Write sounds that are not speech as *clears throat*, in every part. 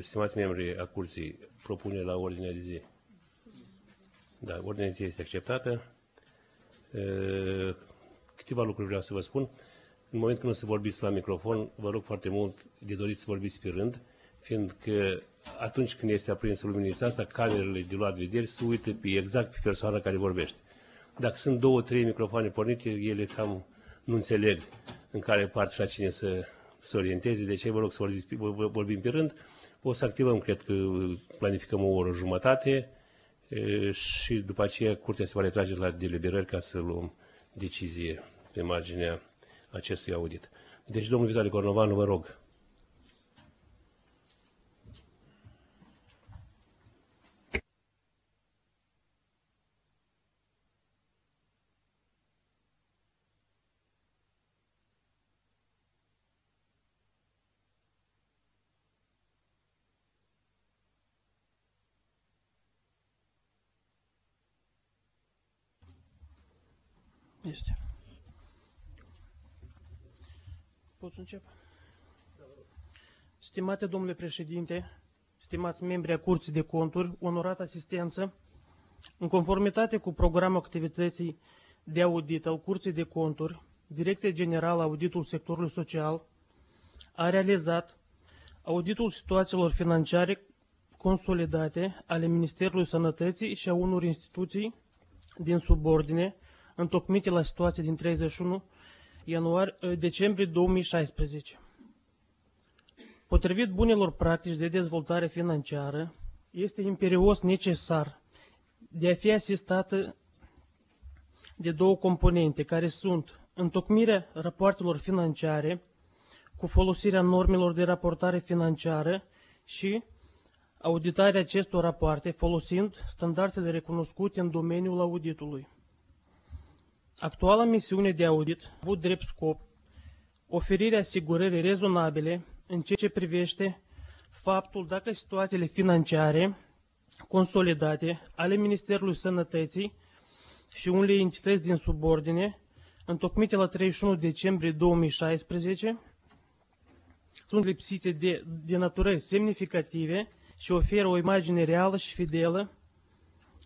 Stimați membri a curții, propune la ordinea de zi. Da, ordinea de zi este acceptată. Câteva lucruri vreau să vă spun. În momentul când o să vorbiți la microfon, vă rog foarte mult de doriți să vorbiți pe rând, fiindcă atunci când este aprinsă luminița asta, camerele de luat vederi se uită pe exact pe persoana care vorbește. Dacă sunt două, trei microfoane pornite, ele cam nu înțeleg în care parte și cine să, să orienteze, de ce vă rog să vorbiți, vorbim pe rând. O să activăm, cred că planificăm o oră jumătate și după aceea curtea se va retrage la deliberări ca să luăm decizie pe marginea acestui audit. Deci, domnul Vitali Cornovan, vă rog. Este. Pot să încep? Stimate domnule președinte, stimați membri a Curții de Conturi, onorat asistență, în conformitate cu programul activității de audit al Curții de Conturi, Direcția Generală Auditul Sectorului Social a realizat auditul situațiilor financiare consolidate ale Ministerului Sănătății și a unor instituții din subordine întocmite la situația din 31 ianuarie, decembrie 2016. Potrivit bunelor practici de dezvoltare financiară, este imperios necesar de a fi asistată de două componente, care sunt întocmirea rapoartelor financiare cu folosirea normelor de raportare financiară și auditarea acestor rapoarte folosind standardele recunoscute în domeniul auditului. Actuala misiune de audit a avut drept scop oferirea asigurării rezonabile în ceea ce privește faptul dacă situațiile financiare consolidate ale Ministerului Sănătății și unele entități din subordine, întocmite la 31 decembrie 2016, sunt lipsite de, de naturări semnificative și oferă o imagine reală și fidelă,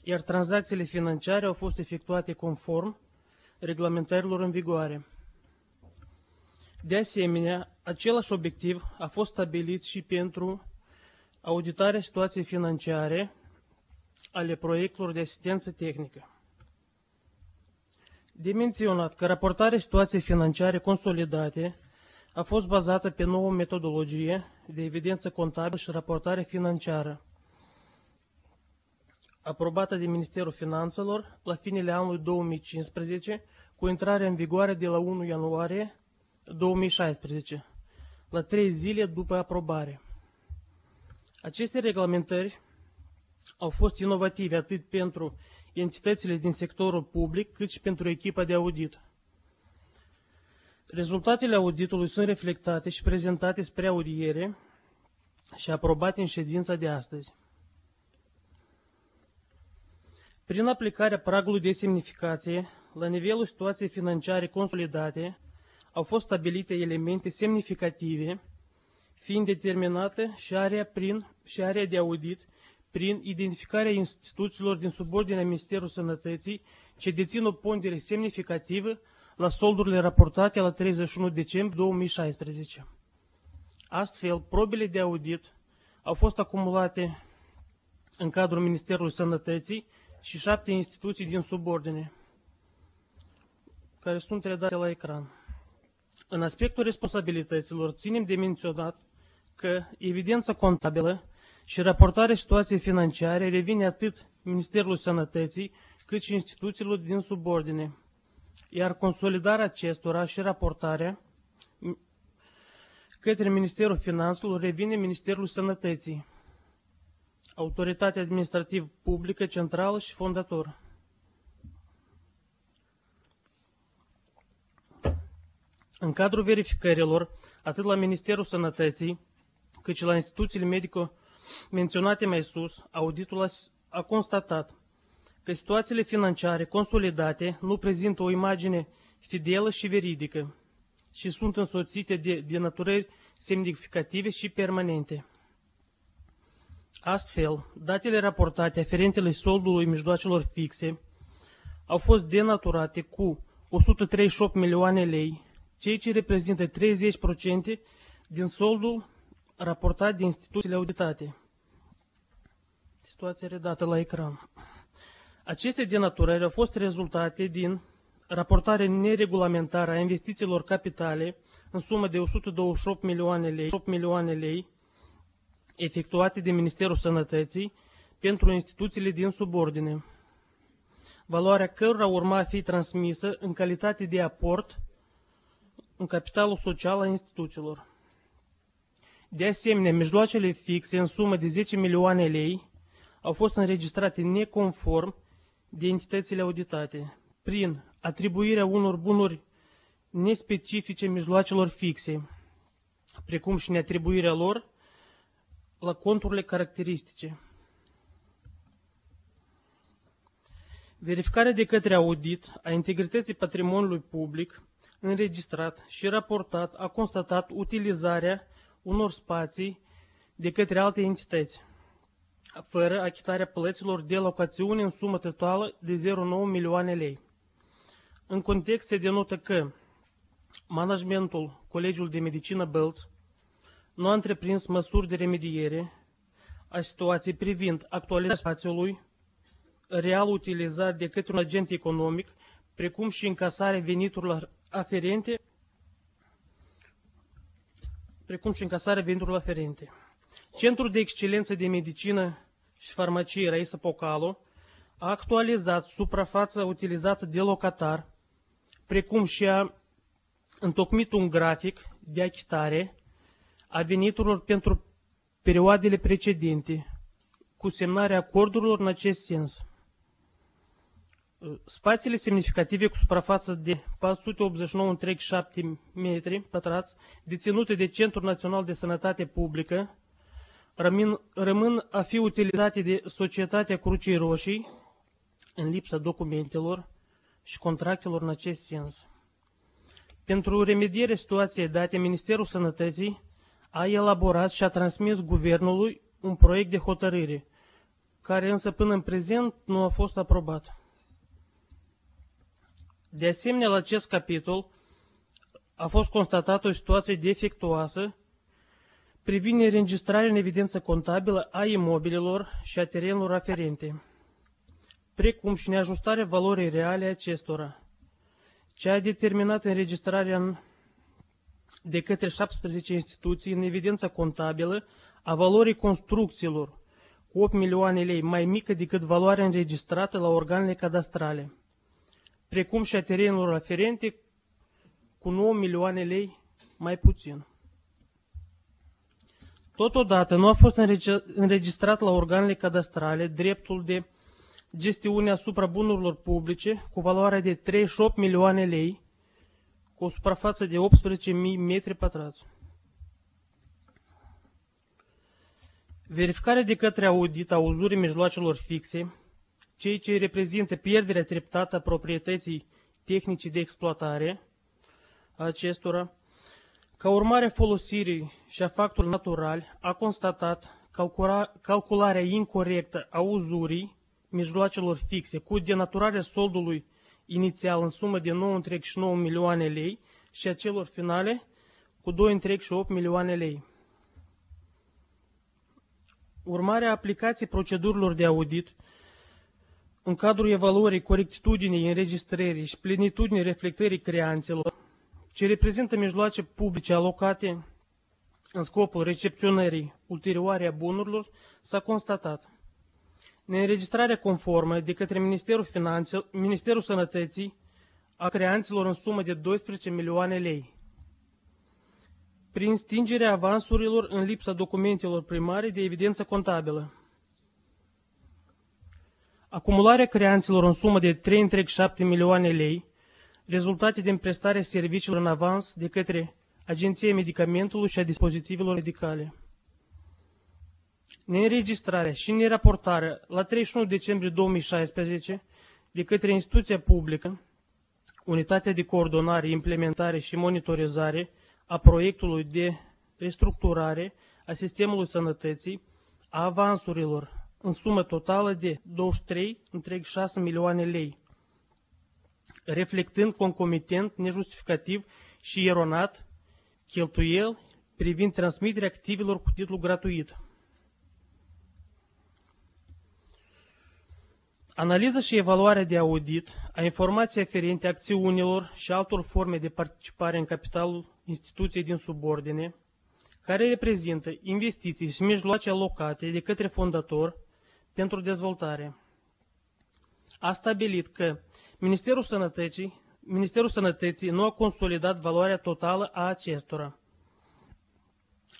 iar tranzacțiile financiare au fost efectuate conform reglementărilor în vigoare. De asemenea, același obiectiv a fost stabilit și pentru auditarea situației financiare ale proiectelor de asistență tehnică. De menționat că raportarea situației financiare consolidate a fost bazată pe nouă metodologie de evidență contabilă și raportare financiară, aprobată de Ministerul Finanțelor la finele anului 2015, cu intrarea în vigoare de la 1 ianuarie 2016, la trei zile după aprobare. Aceste reglementări au fost inovative atât pentru entitățile din sectorul public, cât și pentru echipa de audit. Rezultatele auditului sunt reflectate și prezentate spre audiere și aprobate în ședința de astăzi. Prin aplicarea pragului de semnificație, la nivelul situației financiare consolidate, au fost stabilite elemente semnificative, fiind determinată și area, prin, și area de audit prin identificarea instituțiilor din subordinea Ministerului Sănătății ce dețin o pondere semnificativă la soldurile raportate la 31 decembrie 2016. Astfel, probele de audit au fost acumulate în cadrul Ministerului Sănătății și șapte instituții din subordine, care sunt redate la ecran. În aspectul responsabilităților, ținem de menționat că evidența contabilă și raportarea situației financiare revine atât Ministerului Sănătății, cât și instituțiilor din subordine, iar consolidarea acestora și raportarea către Ministerul Finanțelor revine Ministerului Sănătății, Autoritatea Administrativ Publică Centrală și Fondator. În cadrul verificărilor, atât la Ministerul Sănătății, cât și la instituțiile medico menționate mai sus, auditul a, a constatat că situațiile financiare consolidate nu prezintă o imagine fidelă și veridică și sunt însoțite de denaturări semnificative și permanente. Astfel, datele raportate aferentele soldului mijloacelor fixe au fost denaturate cu 138 milioane lei, ceea ce reprezintă 30% din soldul raportat de instituțiile auditate. Situația redată la ecran. Aceste denaturări au fost rezultate din raportare neregulamentară a investițiilor capitale în sumă de 128 milioane lei, 8 milioane lei efectuate de Ministerul Sănătății pentru instituțiile din subordine, valoarea cărora urma fi transmisă în calitate de aport în capitalul social al instituțiilor. De asemenea, mijloacele fixe în sumă de 10 milioane lei au fost înregistrate neconform de entitățile auditate, prin atribuirea unor bunuri nespecifice mijloacelor fixe, precum și neatribuirea lor la conturile caracteristice. Verificarea de către audit a integrității patrimoniului public înregistrat și raportat a constatat utilizarea unor spații de către alte entități, fără achitarea plăților de locațiune în sumă totală de 0,9 milioane lei. În context se denotă că managementul Colegiul de Medicină Bălț nu a întreprins măsuri de remediere a situației privind actualizarea spațiului real utilizat de către un agent economic, precum și încasarea veniturilor aferente, precum și încasarea veniturilor aferente. Centrul de Excelență de Medicină și Farmacie Raisa Pocalo a actualizat suprafața utilizată de locatar, precum și a întocmit un grafic de achitare a veniturilor pentru perioadele precedente, cu semnarea acordurilor în acest sens. Spațiile semnificative cu suprafață de 489,7 metri pătrați, deținute de Centrul Național de Sănătate Publică, rămân, rămân a fi utilizate de Societatea Crucii Roșii, în lipsa documentelor și contractelor în acest sens. Pentru remedierea situației date, Ministerul Sănătății a elaborat și a transmis guvernului un proiect de hotărâre, care însă până în prezent nu a fost aprobat. De asemenea, la acest capitol a fost constatată o situație defectuoasă privind înregistrarea în evidență contabilă a imobilelor și a terenilor aferente, precum și neajustarea valorii reale a acestora, ce a determinat înregistrarea în de către 17 instituții în evidența contabilă a valorii construcțiilor cu 8 milioane lei mai mică decât valoarea înregistrată la organele cadastrale, precum și a terenurilor aferente cu 9 milioane lei mai puțin. Totodată nu a fost înregistrat la organele cadastrale dreptul de gestiune asupra bunurilor publice cu valoarea de 38 milioane lei, cu o suprafață de 18.000 metri pătrați. Verificarea de către audit a uzurii mijloacelor fixe, cei ce reprezintă pierderea treptată a proprietății tehnice de exploatare a acestora, ca urmare a folosirii și a factorului natural, a constatat calcula, calcularea incorrectă a uzurii mijloacelor fixe cu denaturarea soldului inițial în sumă de 9,9 milioane lei și a celor finale cu 2,8 milioane lei. Urmarea aplicației procedurilor de audit în cadrul evaluării corectitudinii înregistrării și plenitudinii reflectării creanțelor, ce reprezintă mijloace publice alocate în scopul recepționării ulterioare a bunurilor, s-a constatat neînregistrarea conformă de către Ministerul, Finanțelor, Ministerul Sănătății a creanților în sumă de 12 milioane lei. Prin stingerea avansurilor în lipsa documentelor primare de evidență contabilă. Acumularea creanților în sumă de 3,7 milioane lei, rezultate din prestarea serviciilor în avans de către Agenția Medicamentului și a Dispozitivelor Medicale neînregistrarea și neraportarea la 31 decembrie 2016 de către instituția publică, Unitatea de Coordonare, Implementare și Monitorizare a proiectului de restructurare a sistemului sănătății, a avansurilor în sumă totală de 23,6 milioane lei, reflectând concomitent, nejustificativ și eronat cheltuieli privind transmiterea activelor cu titlu gratuit. Analiza și evaluarea de audit a informației aferente acțiunilor și altor forme de participare în capitalul instituției din subordine, care reprezintă investiții și mijloace alocate de către fondator pentru dezvoltare. A stabilit că Ministerul Sănătății, Ministerul Sănătății nu a consolidat valoarea totală a acestora.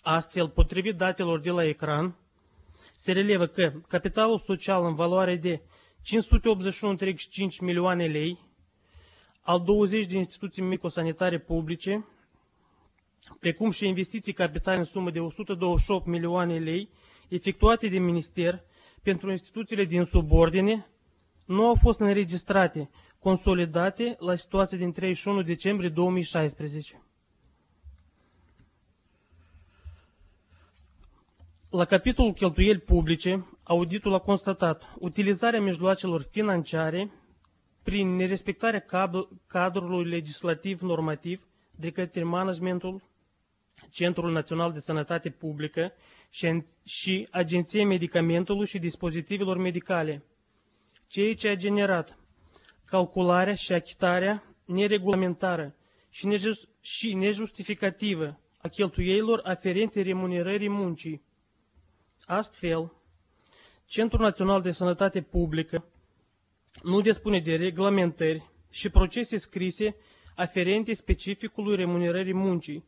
Astfel, potrivit datelor de la ecran, se relevă că capitalul social în valoare de 581,5 milioane lei al 20 de instituții microsanitare publice, precum și investiții capitale în sumă de 128 milioane lei efectuate de minister pentru instituțiile din subordine, nu au fost înregistrate, consolidate la situația din 31 decembrie 2016. La capitolul cheltuieli publice, auditul a constatat utilizarea mijloacelor financiare prin nerespectarea cadrului legislativ normativ de către managementul Centrul Național de Sănătate Publică și Agenția Medicamentului și Dispozitivelor Medicale, ceea ce a generat calcularea și achitarea neregulamentară și nejustificativă a cheltuielilor aferente remunerării muncii. Astfel, Centrul Național de Sănătate Publică nu dispune de reglementări și procese scrise aferente specificului remunerării muncii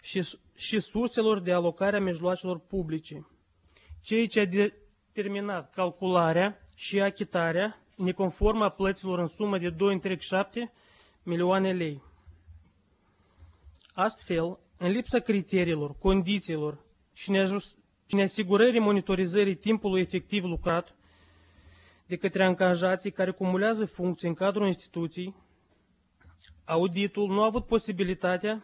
și, și surselor de alocare a mijloacelor publice, ceea ce a determinat calcularea și achitarea neconformă a plăților în sumă de 2,7 milioane lei. Astfel, în lipsa criteriilor, condițiilor și și neasigurării monitorizării timpului efectiv lucrat de către angajații care cumulează funcții în cadrul instituției, auditul nu a avut posibilitatea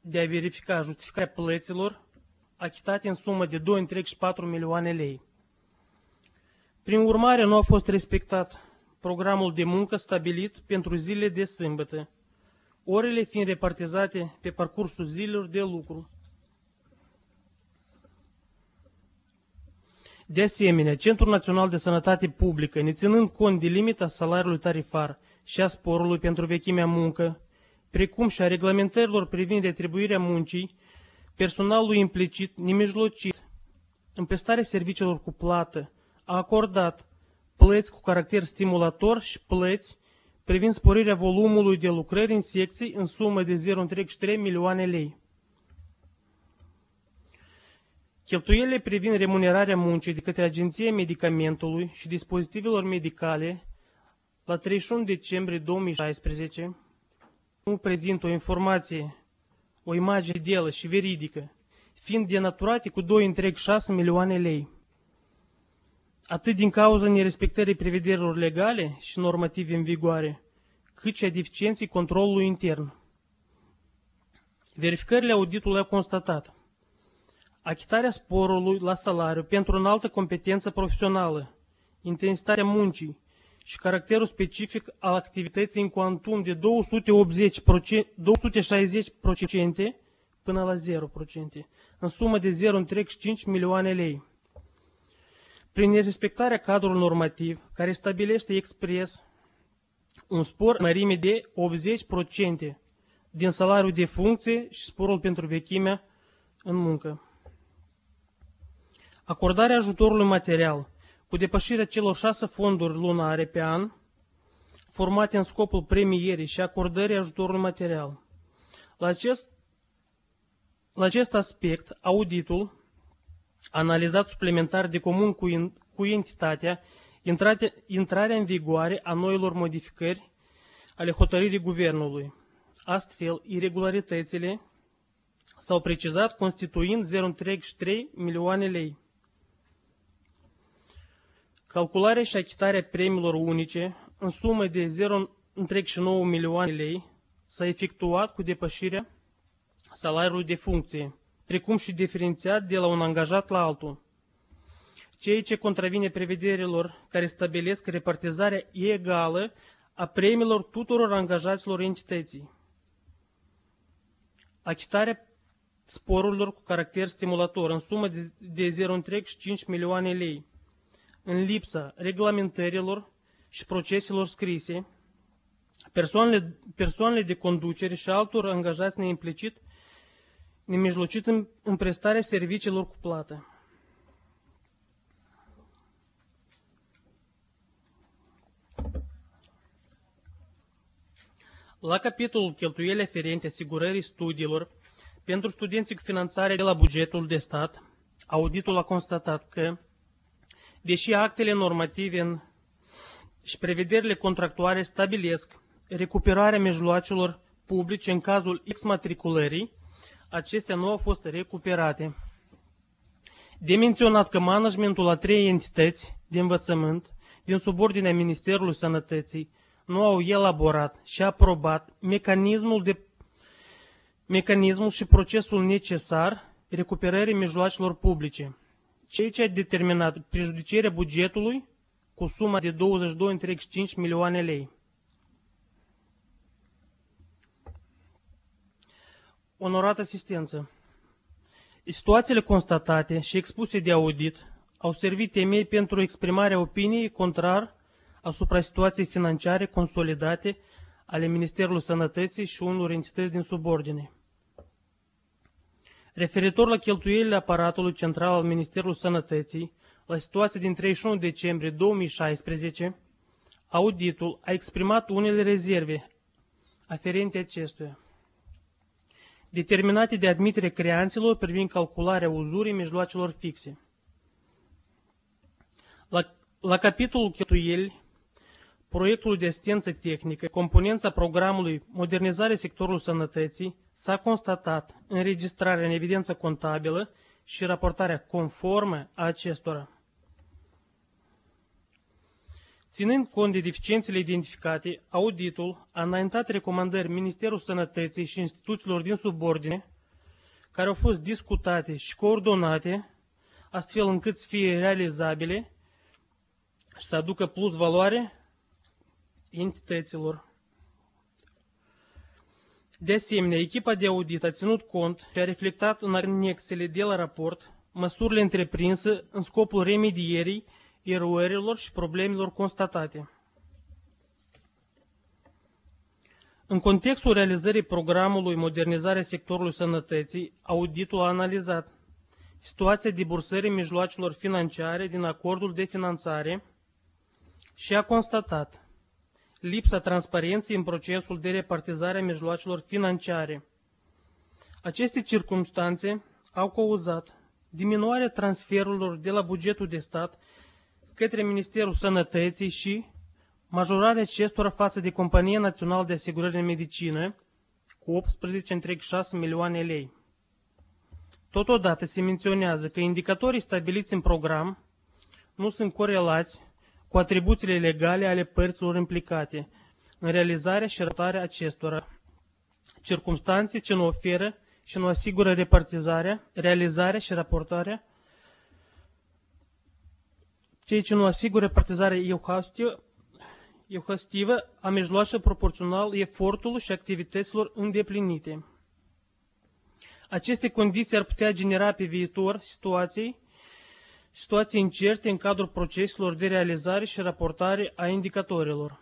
de a verifica justificarea plăților achitate în sumă de 2,4 milioane lei. Prin urmare, nu a fost respectat programul de muncă stabilit pentru zilele de sâmbătă, orele fiind repartizate pe parcursul zilelor de lucru. De asemenea, Centrul Național de Sănătate Publică, neținând cont de limita salariului tarifar și a sporului pentru vechimea muncă, precum și a reglementărilor privind retribuirea muncii, personalul implicit, nemijlocit, în prestarea serviciilor cu plată, a acordat plăți cu caracter stimulator și plăți privind sporirea volumului de lucrări în secții în sumă de 0,3 milioane lei. Cheltuielile privind remunerarea muncii de către Agenția Medicamentului și Dispozitivelor Medicale la 31 decembrie 2016 nu prezintă o informație, o imagine ideală și veridică, fiind denaturate cu 2,6 milioane lei. Atât din cauza nerespectării prevederilor legale și normative în vigoare, cât și a deficienței controlului intern. Verificările auditului au constatat achitarea sporului la salariu pentru înaltă competență profesională, intensitatea muncii și caracterul specific al activității în cuantum de 280%, 260% până la 0%, în sumă de 0,35 milioane lei. Prin nerespectarea cadrului normativ, care stabilește expres un spor mărime de 80% din salariul de funcție și sporul pentru vechimea în muncă. Acordarea ajutorului material cu depășirea celor șase fonduri lunare pe an, formate în scopul premierii și acordării ajutorului material. La acest, la acest aspect, auditul, analizat suplimentar de comun cu, in, cu entitatea, intrate, intrarea în vigoare a noilor modificări ale hotărârii guvernului. Astfel, irregularitățile s-au precizat constituind 0,3 milioane lei. Calcularea și achitarea premiilor unice în sumă de 0,9 milioane lei s-a efectuat cu depășirea salariului de funcție precum și diferențiat de la un angajat la altul, ceea ce contravine prevederilor care stabilesc repartizarea egală a premiilor tuturor angajaților entității. Achitarea sporurilor cu caracter stimulator în sumă de 0,5 milioane lei, în lipsa reglementărilor și proceselor scrise, persoanele, persoanele de conducere și altor angajați neimplicit, nemijlocit în, în prestarea serviciilor cu plată. La capitolul cheltuieli aferente asigurării studiilor pentru studenții cu finanțare de la bugetul de stat, auditul a constatat că, deși actele normative în, și prevederile contractuale stabilesc recuperarea mijloacelor publice în cazul exmatriculării, acestea nu au fost recuperate. De menționat că managementul a trei entități de învățământ din subordinea Ministerului Sănătății nu au elaborat și aprobat mecanismul, de, mecanismul și procesul necesar recuperării mijloacelor publice, ceea ce a determinat prejudicierea bugetului cu suma de 22,5 milioane lei. Onorată asistență, situațiile constatate și expuse de audit au servit temei pentru exprimarea opiniei contrar asupra situației financiare consolidate ale Ministerului Sănătății și unor entități din subordine. Referitor la cheltuielile aparatului central al Ministerului Sănătății, la situația din 31 decembrie 2016, auditul a exprimat unele rezerve aferente acestuia, determinate de admitere creanților privind calcularea uzurii mijloacelor fixe. La, la capitolul cheltuieli proiectul de asistență tehnică, componența programului Modernizare sectorului sănătății, s-a constatat înregistrarea în evidență contabilă și raportarea conformă a acestora. Ținând cont de deficiențele identificate, auditul a înaintat recomandări Ministerul Sănătății și instituțiilor din subordine, care au fost discutate și coordonate, astfel încât să fie realizabile și să aducă plus valoare entităților. De asemenea, echipa de audit a ținut cont și a reflectat în anexele de la raport măsurile întreprinse în scopul remedierii erorilor și problemelor constatate. În contextul realizării programului Modernizarea sectorului sănătății, auditul a analizat situația de bursării mijloacelor financiare din acordul de finanțare și a constatat lipsa transparenței în procesul de repartizare a mijloacelor financiare. Aceste circunstanțe au cauzat diminuarea transferurilor de la bugetul de stat către Ministerul Sănătății și majorarea acestora față de Compania Națională de Asigurări în Medicină cu 18,6 milioane lei. Totodată se menționează că indicatorii stabiliți în program nu sunt corelați cu atribuțiile legale ale părților implicate în realizarea și ratarea acestora, circumstanțe ce nu oferă și nu asigură repartizarea, realizarea și raportarea, ceea ce nu asigură repartizarea euhastivă a mijloacelor proporțional efortului și activităților îndeplinite. Aceste condiții ar putea genera pe viitor situații situații incerte în cadrul proceselor de realizare și raportare a indicatorilor.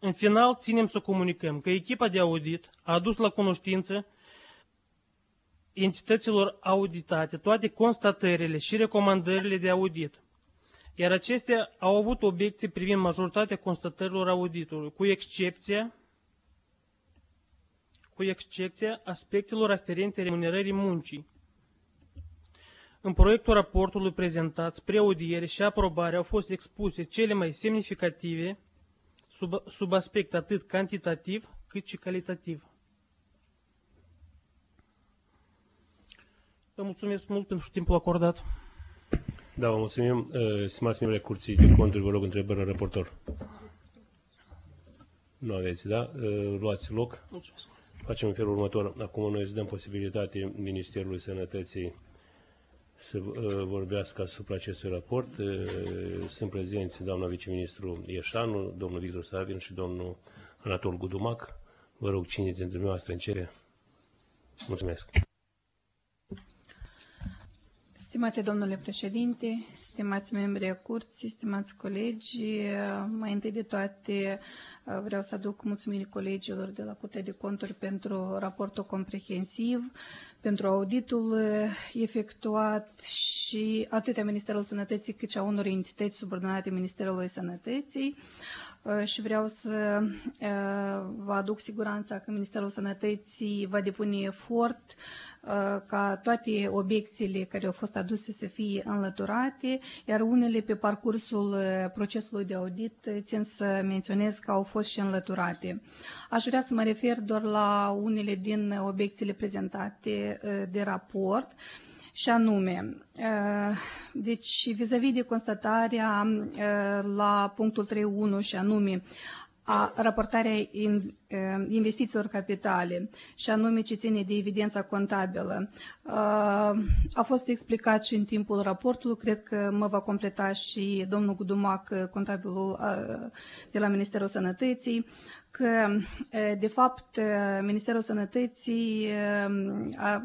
În final, ținem să comunicăm că echipa de audit a adus la cunoștință entităților auditate toate constatările și recomandările de audit, iar acestea au avut obiecții privind majoritatea constatărilor auditului, cu excepția cu excepția aspectelor aferente remunerării muncii, în proiectul raportului prezentat spre audiere și aprobare au fost expuse cele mai semnificative sub, sub aspect atât cantitativ cât și calitativ. Vă mulțumesc mult pentru timpul acordat. Da, vă mulțumim. Uh, stimați membri Curții de Conturi, vă rog întrebări la raportor. Nu aveți, da? Uh, luați loc. Mulțumesc. facem în felul următor. Acum noi îți dăm posibilitate Ministerului Sănătății să vorbească asupra acestui raport. Sunt prezenți doamna viceministru Ieșanu, domnul Victor Savin și domnul Anatol Gudumac. Vă rog, cine dintre dumneavoastră începe? Mulțumesc. Stimate domnule președinte, stimați membri ai curții, stimați colegi, mai întâi de toate vreau să aduc mulțumiri colegilor de la Curtea de Conturi pentru raportul comprehensiv, pentru auditul efectuat și atât a Ministerului Sănătății cât și a unor entități subordonate Ministerului Sănătății. Și vreau să vă aduc siguranța că Ministerul Sănătății va depune efort ca toate obiecțiile care au fost aduse să fie înlăturate, iar unele pe parcursul procesului de audit țin să menționez că au fost și înlăturate. Aș vrea să mă refer doar la unele din obiecțiile prezentate de raport și anume, deci vis-a-vis -vis de constatarea la punctul 3.1 și anume a raportarea investițiilor capitale și anume ce ține de evidența contabilă. A fost explicat și în timpul raportului, cred că mă va completa și domnul Gudumac, contabilul de la Ministerul Sănătății, că, de fapt, Ministerul Sănătății,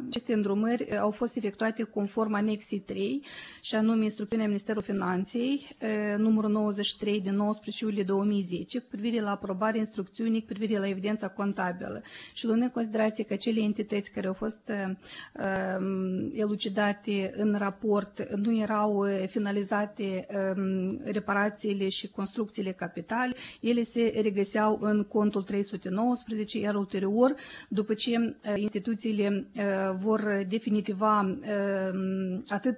aceste îndrumări au fost efectuate conform anexii 3, și anume instrucțiunea Ministerului Finanței, numărul 93 din 19 iulie 2010, cu privire la aprobarea instrucțiunii cu privire la evidența contabilă. Și luând în considerație că cele entități care au fost elucidate în raport nu erau finalizate reparațiile și construcțiile capitale, ele se regăseau în contul 319, iar ulterior, după ce instituțiile vor definitiva atât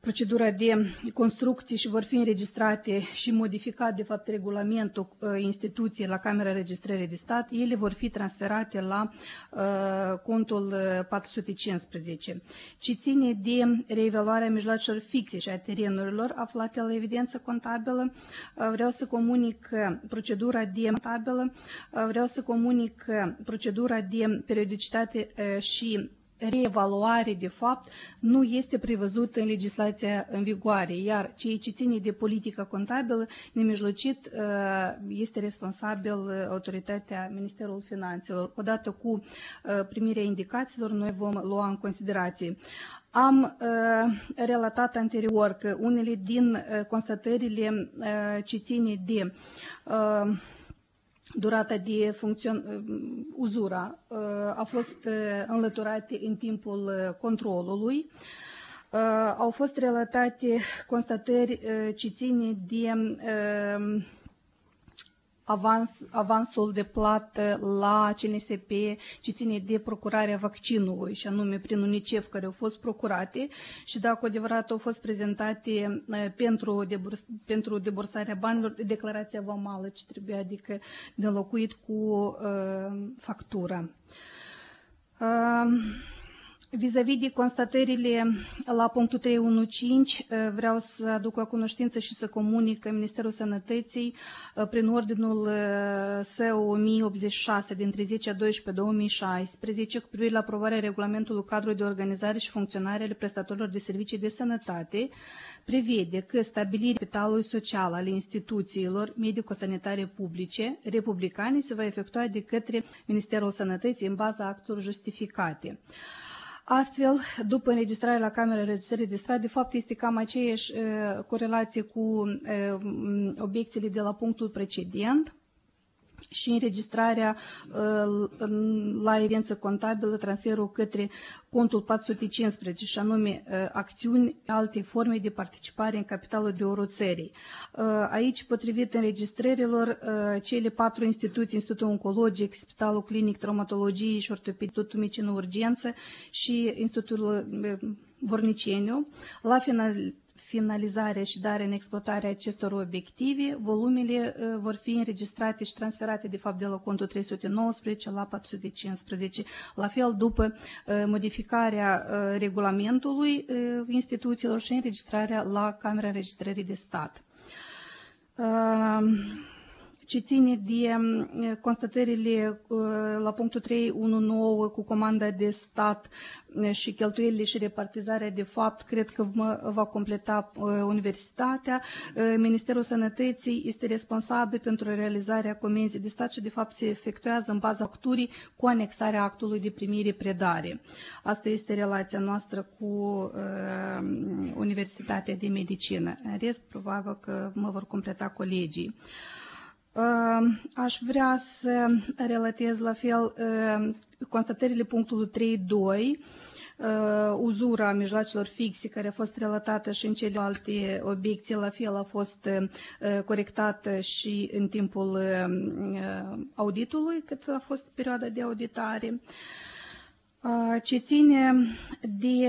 procedura de construcții și vor fi înregistrate și modificat, de fapt, regulamentul instituției la Camera Registrării de Stat, ele vor fi transferate la uh, contul 415. Ce ține de reevaluarea mijloacelor fixe și a terenurilor aflate la evidență contabilă, uh, vreau să comunic procedura de contabilă, uh, vreau să comunic procedura de periodicitate și reevaluare, de fapt, nu este prevăzută în legislația în vigoare, iar ceea ce ține de politică contabilă, nemijlocit este responsabil autoritatea Ministerul Finanțelor. Odată cu primirea indicațiilor, noi vom lua în considerație. Am uh, relatat anterior că unele din uh, constatările uh, ce ține de uh, durata de funcțion, uzura a fost înlăturate în timpul controlului. Au fost relatate constatări ce ține de avans, avansul de plată la CNSP ce ține de procurarea vaccinului și anume prin UNICEF care au fost procurate și dacă adevărat au fost prezentate pentru, deburs, pentru debursarea banilor declarația vamală ce trebuie adică de înlocuit cu uh, factura. Uh, Vis-a-vis -vis de constatările la punctul 315, vreau să aduc la cunoștință și să comunic că Ministerul Sănătății, prin ordinul său 1086 din 30 a 12 2016, cu privire la aprobarea regulamentului cadrului de organizare și funcționare ale prestatorilor de servicii de sănătate, prevede că stabilirea capitalului social al instituțiilor medico-sanitare publice republicane se va efectua de către Ministerul Sănătății în baza actelor justificate. Astfel, după înregistrarea la Camera Registrării de Strat, de fapt este cam aceeași uh, corelație cu uh, obiecțiile de la punctul precedent, și înregistrarea la evidență contabilă, transferul către contul 415 și anume acțiuni, alte forme de participare în capitalul de oro țării. Aici, potrivit înregistrărilor, cele patru instituții, Institutul Oncologic, Spitalul Clinic Traumatologie și Ortopedie, Institutul Medicină Urgență și Institutul Vorniceniu, la final, finalizarea și darea în exploatare a acestor obiective, volumele vor fi înregistrate și transferate de fapt de la contul 319 la 415. La fel, după modificarea regulamentului instituțiilor și înregistrarea la Camera Înregistrării de Stat. Ce ține de mm, constatările la punctul 3.1.9 cu comanda de stat și cheltuielile și repartizarea de fapt, cred că va completa Universitatea. Ministerul Sănătății este responsabil pentru realizarea comenzii de stat și de fapt se efectuează în baza facturii cu anexarea actului de primire-predare. Asta este relația noastră cu Universitatea de Medicină. În rest, probabil că mă vor completa colegii. Aș vrea să relatez la fel constatările punctului 3.2, uzura mijloacelor fixe care a fost relatată și în celelalte obiecții la fel a fost corectată și în timpul auditului, cât a fost perioada de auditare. Ce ține de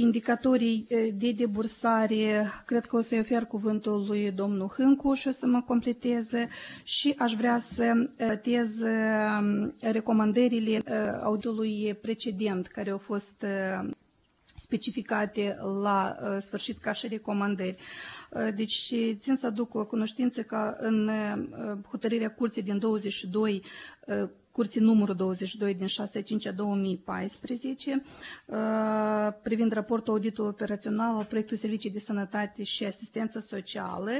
indicatorii de debursare, cred că o să-i ofer cuvântul lui domnul Hâncu și o să mă completeze și aș vrea să tez recomandările auditului precedent care au fost specificate la sfârșit ca și recomandări. Deci țin să aduc la cunoștință că în hotărârea curții din 22 Curții numărul 22 din 6 2014 privind raportul auditului operațional al proiectului Servicii de Sănătate și Asistență Socială,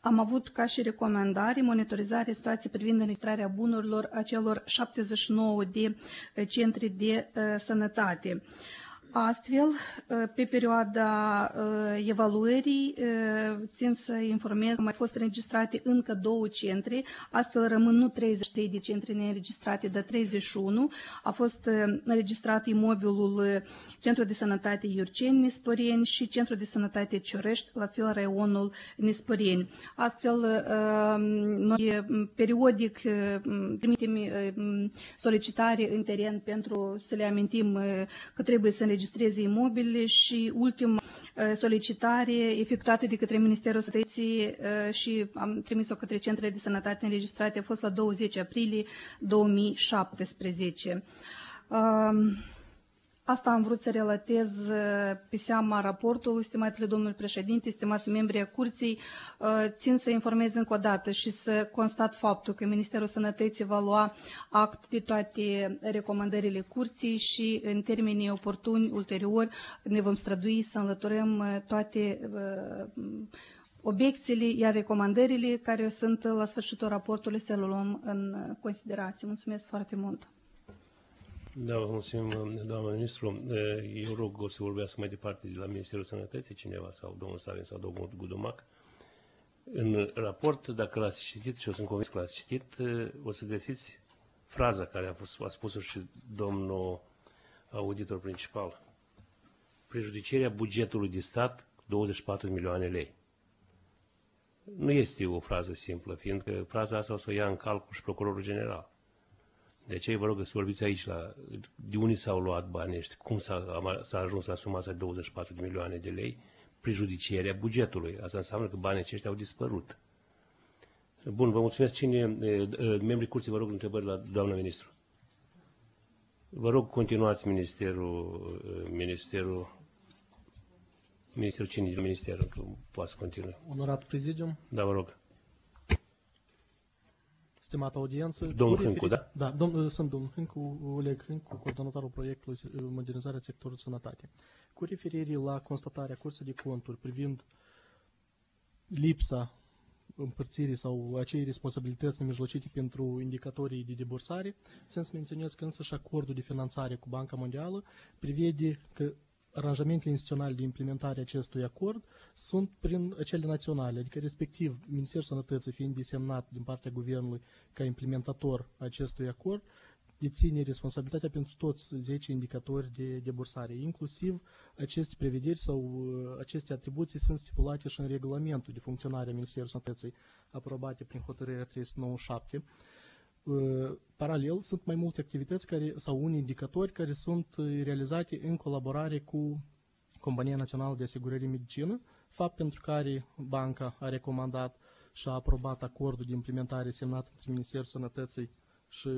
am avut ca și recomandare monitorizarea situației privind înregistrarea bunurilor acelor 79 de centri de sănătate. Astfel, pe perioada evaluării, țin să informez că mai fost înregistrate încă două centre, astfel rămân nu 33 de centre neînregistrate, dar 31. A fost înregistrat imobilul Centrul de Sănătate Iurceni, Nisporeni și Centrul de Sănătate Ciorești, la fel raionul Nisporeni. Astfel, noi periodic trimitem solicitare în teren pentru să le amintim că trebuie să înregistrăm înregistreze imobile și ultima solicitare efectuată de către Ministerul Sănătății și am trimis-o către centrele de sănătate înregistrate a fost la 20 aprilie 2017. Asta am vrut să relatez pe seama raportului, stimatele domnul președinte, stimați membri a curții. Țin să informez încă o dată și să constat faptul că Ministerul Sănătății va lua act de toate recomandările curții și în termenii oportuni ulterior ne vom strădui să înlăturăm toate obiecțiile, iar recomandările care sunt la sfârșitul raportului să le luăm în considerație. Mulțumesc foarte mult! Da, vă mulțumim, doamnă ministru. Eu rog o să vorbească mai departe de la Ministerul Sănătății cineva sau domnul Savin sau domnul Gudumac. În raport, dacă l-ați citit și eu sunt convins că l-ați citit, o să găsiți fraza care a, fost, a spus-o și domnul auditor principal. Prejudicierea bugetului de stat 24 milioane lei. Nu este o frază simplă, fiindcă fraza asta o să o ia în calcul și procurorul general. De aceea vă rog să vorbiți aici la, de unde s-au luat banii ăștia, cum s-a, ajuns la suma asta 24 de milioane de lei, prejudicierea bugetului. Asta înseamnă că banii aceștia au dispărut. Bun, vă mulțumesc. Cine, membrii curții, vă rog întrebări la doamna ministru. Vă rog, continuați ministerul, ministerul, ministerul cine din ministerul, că poate să continue. Onorat prezidium. Da, vă rog stimată audiență. Domnul Hâncu, da? Da, domn, sunt domnul Hâncu, Oleg Hâncu, coordonatorul proiectului Modernizarea sectorului sănătate. Cu referire la constatarea Curții de Conturi privind lipsa împărțirii sau acei responsabilități nemijlocite pentru indicatorii de debursare, să menționez că însă și acordul de finanțare cu Banca Mondială prevede că aranjamentele instituționale de implementare a acestui acord sunt prin cele naționale, adică respectiv Ministerul Sănătății fiind desemnat din partea Guvernului ca implementator acestui acord, deține responsabilitatea pentru toți 10 indicatori de, de bursare. Inclusiv aceste prevederi sau uh, aceste atribuții sunt stipulate și în regulamentul de funcționare a Ministerului Sănătății aprobate prin hotărârea 397 paralel, sunt mai multe activități care, sau unii indicatori care sunt realizate în colaborare cu Compania Națională de Asigurări Medicină, fapt pentru care banca a recomandat și a aprobat acordul de implementare semnat între Ministerul Sănătății și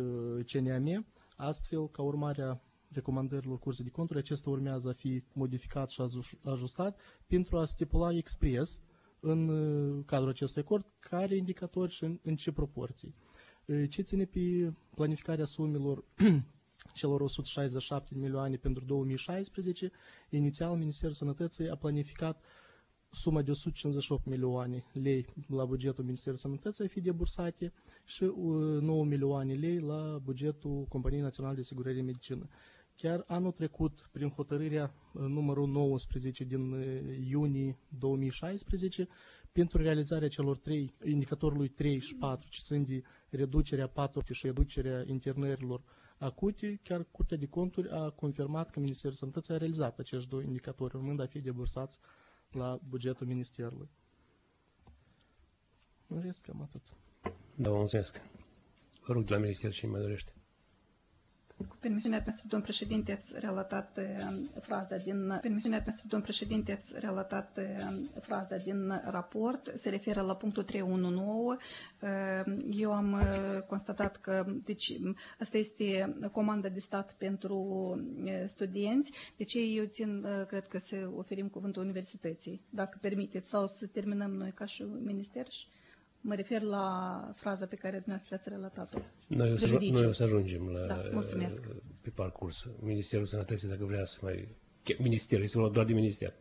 CNAM, astfel, ca urmare a recomandărilor Curții de Conturi, acesta urmează a fi modificat și ajustat pentru a stipula expres în cadrul acestui acord care indicatori și în, în ce proporții. Ce ține pe planificarea sumelor celor 167 milioane pentru 2016, inițial Ministerul Sănătății a planificat suma de 158 milioane lei la bugetul Ministerului Sănătății a fi debursate și 9 milioane lei la bugetul Companiei Naționale de Asigurări Medicină. Chiar anul trecut, prin hotărârea numărul 19 din iunie 2016, pentru realizarea celor trei, indicatorului 3 și 4, ce sunt de reducerea patului și reducerea internărilor acute, chiar Curtea de Conturi a confirmat că Ministerul Sănătății a realizat acești două indicatori, urmând a fi debursați la bugetul Ministerului. În rest, cam atât. Da, mulțumesc. Vă rog de la Minister și mai dorește. Cu permisiunea noastră, domn președinte, ați relatat fraza din permisiunea noastră, domn președinte, ați relatat fraza din raport, se referă la punctul 319. Eu am constatat că deci asta este comanda de stat pentru studenți, deci eu țin, cred că să oferim cuvântul universității, dacă permiteți, sau să terminăm noi ca și minister și Mă refer la fraza pe care dumneavoastră ați relatat-o. Noi o, să, noi o să ajungem la, da, mulțumesc. pe parcurs. Ministerul Sănătății, dacă vrea să mai... Ministerul, este doar de minister.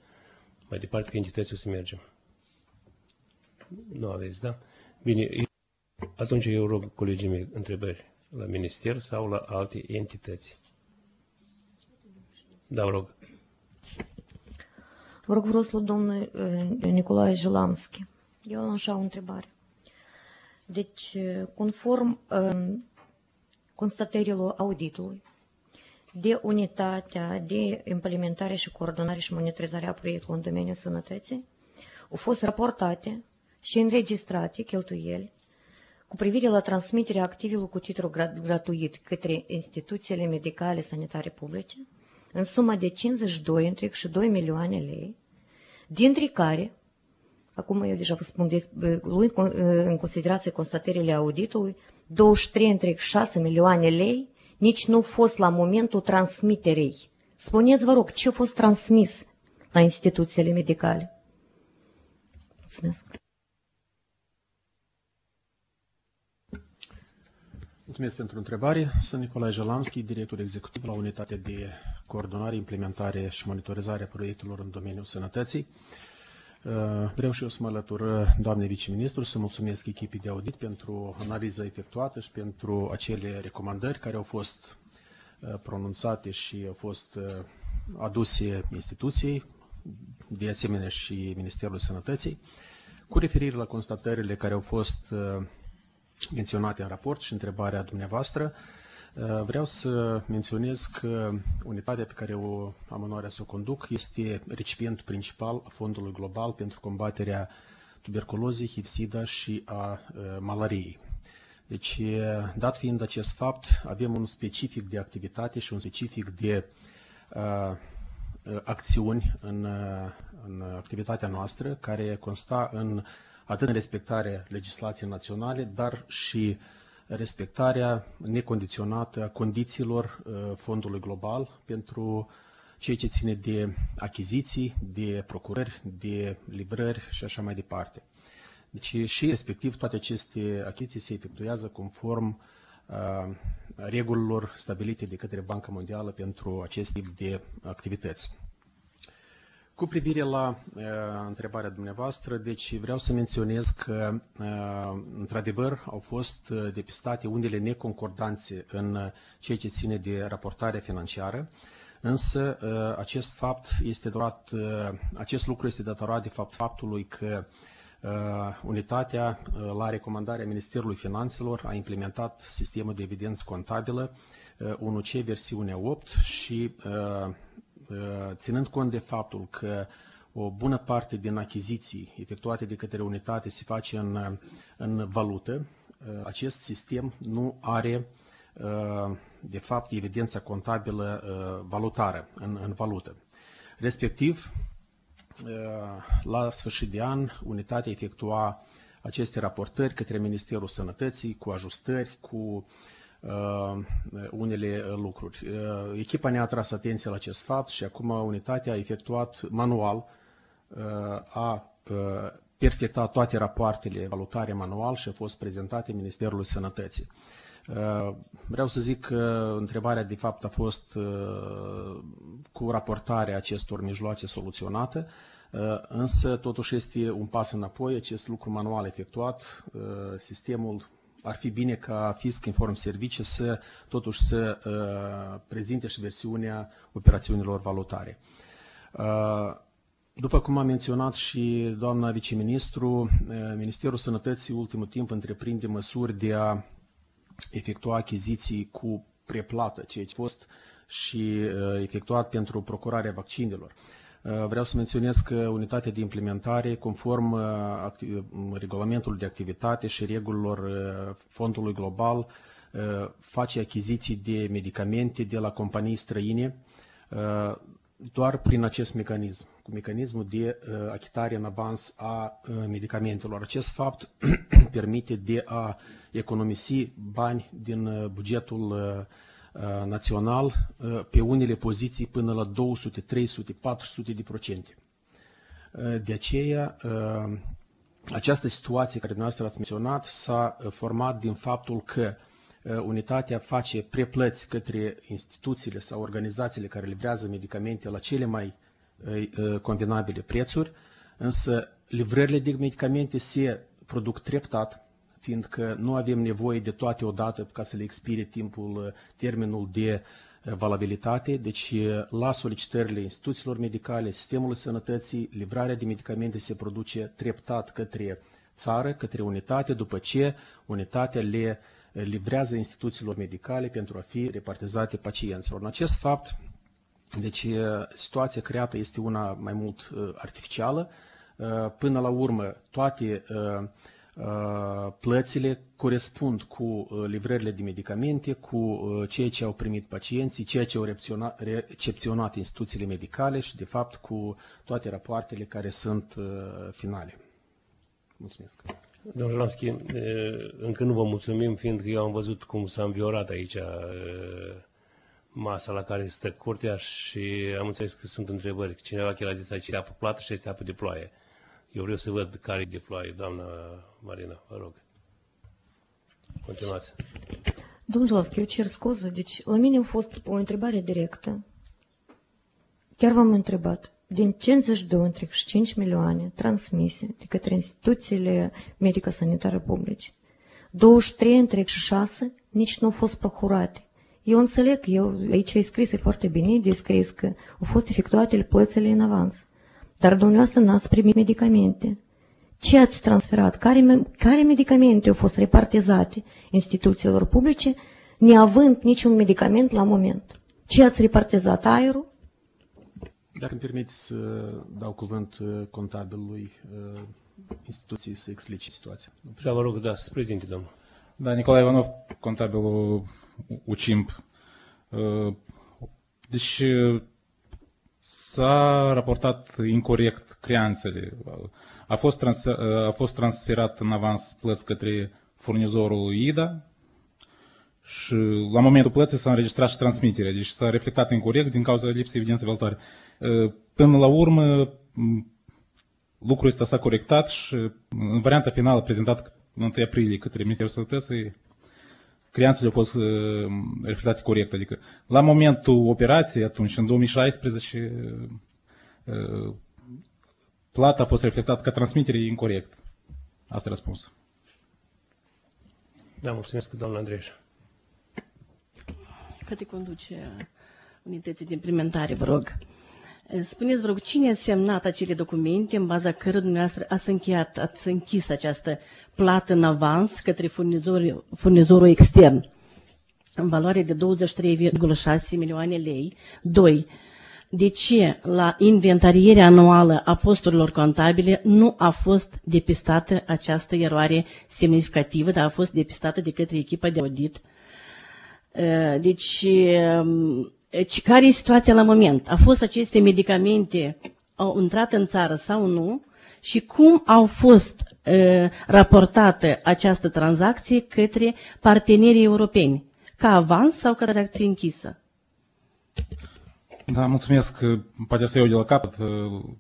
Mai departe, pe entități o să mergem. Nu aveți, da? Bine, atunci eu rog colegii mei întrebări la minister sau la alte entități. Da, rog. Vă rog vreau domnul Nicolae Jelamski. Eu am așa o întrebare. Deci, conform um, constatărilor auditului, de unitatea de implementare și coordonare și monitorizare a proiectului în domeniul sănătății, au fost raportate și înregistrate cheltuieli cu privire la transmiterea activelor cu titlu gratuit către instituțiile medicale sanitare publice, în suma de 52,2 milioane lei, dintre care Acum eu deja vă spun, luând în considerație constatările auditului, 23,6 milioane lei nici nu fost la momentul transmiterei. Spuneți, vă rog, ce a fost transmis la instituțiile medicale? Mulțumesc. Mulțumesc pentru întrebare. Sunt Nicolae Jelamski, director executiv la Unitatea de Coordonare, Implementare și Monitorizare a proiectelor în domeniul sănătății. Uh, vreau și eu să mă alătur uh, doamnei viceministru, să mulțumesc echipii de audit pentru analiza efectuată și pentru acele recomandări care au fost uh, pronunțate și au fost aduse instituției, de asemenea și Ministerul Sănătății, cu referire la constatările care au fost menționate în raport și întrebarea dumneavoastră, Uh, vreau să menționez că unitatea pe care o am onoarea să o conduc este recipientul principal a Fondului Global pentru combaterea tuberculozei, HIV-SIDA și a uh, malariei. Deci, uh, dat fiind acest fapt, avem un specific de activitate și un specific de uh, acțiuni în, în activitatea noastră, care consta în atât în respectarea legislației naționale, dar și uh, respectarea necondiționată a condițiilor uh, fondului global pentru ceea ce ține de achiziții, de procurări, de livrări și așa mai departe. Deci și respectiv toate aceste achiziții se efectuează conform uh, regulilor stabilite de către Banca Mondială pentru acest tip de activități. Cu privire la uh, întrebarea dumneavoastră, deci vreau să menționez că, uh, într-adevăr, au fost uh, depistate unele neconcordanțe în uh, ceea ce ține de raportare financiară, însă uh, acest fapt este dorat, uh, acest lucru este datorat de fapt faptului că uh, unitatea, uh, la recomandarea Ministerului Finanțelor, a implementat sistemul de evidență contabilă uh, 1C versiunea 8 și uh, Uh, ținând cont de faptul că o bună parte din achiziții efectuate de către unitate se face în, în valută, uh, acest sistem nu are, uh, de fapt, evidența contabilă valutară în, în valută. Respectiv, la sfârșit de an, unitatea efectua aceste raportări către Ministerul Sănătății cu ajustări, cu unele lucruri. Echipa ne-a tras atenție la acest fapt și acum unitatea a efectuat manual, a perfectat toate rapoartele valutare manual și a fost prezentate Ministerului Sănătății. Vreau să zic că întrebarea de fapt a fost cu raportarea acestor mijloace soluționată, însă totuși este un pas înapoi, acest lucru manual efectuat, sistemul ar fi bine ca Fisc Inform Service să totuși să prezinte și versiunea operațiunilor valutare. După cum a menționat și doamna viceministru, Ministerul Sănătății ultimul timp întreprinde măsuri de a efectua achiziții cu preplată, ceea ce a fost și efectuat pentru procurarea vaccinelor. Vreau să menționez că unitatea de implementare, conform regulamentului de activitate și regulilor fondului global, face achiziții de medicamente de la companii străine doar prin acest mecanism, cu mecanismul de achitare în avans a medicamentelor. Acest fapt *clears throat* permite de a economisi bani din bugetul național pe unele poziții până la 200, 300, 400 de procente. De aceea, această situație care dumneavoastră ați menționat s-a format din faptul că unitatea face preplăți către instituțiile sau organizațiile care livrează medicamente la cele mai convenabile prețuri, însă livrările de medicamente se produc treptat, fiindcă nu avem nevoie de toate odată ca să le expire timpul, termenul de valabilitate, deci la solicitările instituțiilor medicale, sistemului sănătății, livrarea de medicamente se produce treptat către țară, către unitate, după ce unitatea le livrează instituțiilor medicale pentru a fi repartizate pacienților. În acest fapt, deci situația creată este una mai mult artificială. Până la urmă, toate plățile corespund cu livrările de medicamente, cu ceea ce au primit pacienții, ceea ce au recepționat instituțiile medicale și, de fapt, cu toate rapoartele care sunt finale. Mulțumesc. Domnul Lamski, încă nu vă mulțumim, fiindcă eu am văzut cum s-a înviorat aici masa la care stă curtea și am înțeles că sunt întrebări. Cineva chiar a zis aici apă plată și este apă de ploaie. Eu vreau să văd care e de ploaie, doamna Marina, vă rog. Continuați. Domnul Lavski, eu cer scuze, deci la mine a fost o întrebare directă. Chiar v-am întrebat din 52,5 milioane transmise de către instituțiile medico-sanitare publice, 23,6 nici nu au fost procurate. Eu înțeleg, eu, aici e scris, e foarte bine descris că au fost efectuate plățile în avans. Dar dumneavoastră n-ați primit medicamente. Ce ați transferat? Care, care medicamente au fost repartizate instituțiilor publice, neavând niciun medicament la moment? Ce ați repartizat? Aerul? Dacă îmi permiteți să dau cuvânt contabilului instituției să explice situația. Da, vă rog, da, să prezinte, domnul. Da, Nicolae Ivanov, contabilul UCIMP. Deci s-a raportat incorrect creanțele. A fost, transfer, a fost transferat în avans plăți către furnizorul IDA și la momentul plății s-a înregistrat și transmiterea. Deci s-a reflectat incorrect din cauza lipsei evidenței valutare. Până la urmă, lucrul ăsta s-a corectat și în varianta finală prezentată în 1 aprilie către Ministerul Sănătății, creanțele au fost reflectate corect. Adică la momentul operației, atunci, în 2016, plata a fost reflectată ca transmitere incorrect. Asta e răspuns. Da, mulțumesc, doamna Andreș. Către conduce unității de implementare, vă rog. Spuneți, vă rog, cine a semnat acele documente în baza cărora dumneavoastră ați încheiat, ați închis această plată în avans către furnizorul, furnizorul extern în valoare de 23,6 milioane lei? 2. De ce la inventarierea anuală a posturilor contabile nu a fost depistată această eroare semnificativă, dar a fost depistată de către echipa de audit? Deci, care e situația la moment? A fost aceste medicamente, au intrat în țară sau nu? Și cum au fost uh, raportate această tranzacție către partenerii europeni? ca avans sau ca tranzacție închisă? Da, mulțumesc. Poate să iau de la capăt.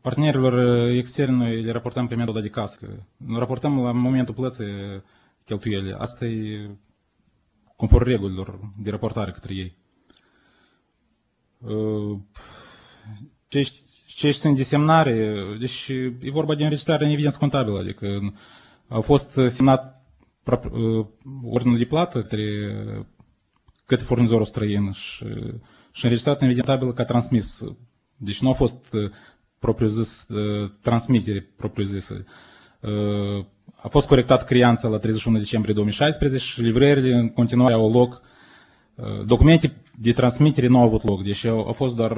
Partenerilor externi le raportăm pe metoda de cască. Raportăm la momentul plății cheltuieli. Asta e conform regulilor de raportare către ei. Ce ce sunt de semnare, deci e vorba de înregistrare în evidență contabilă, adică au fost semnat ordinul de plată către, către furnizorul străin și, și înregistrat în evidență ca transmis. Deci nu a fost propriu-zis transmitere propriu-zisă. A fost corectat creanța la 31 decembrie 2016 și livrările în continuare au loc. Documente de transmitere nu au avut loc, deci a fost doar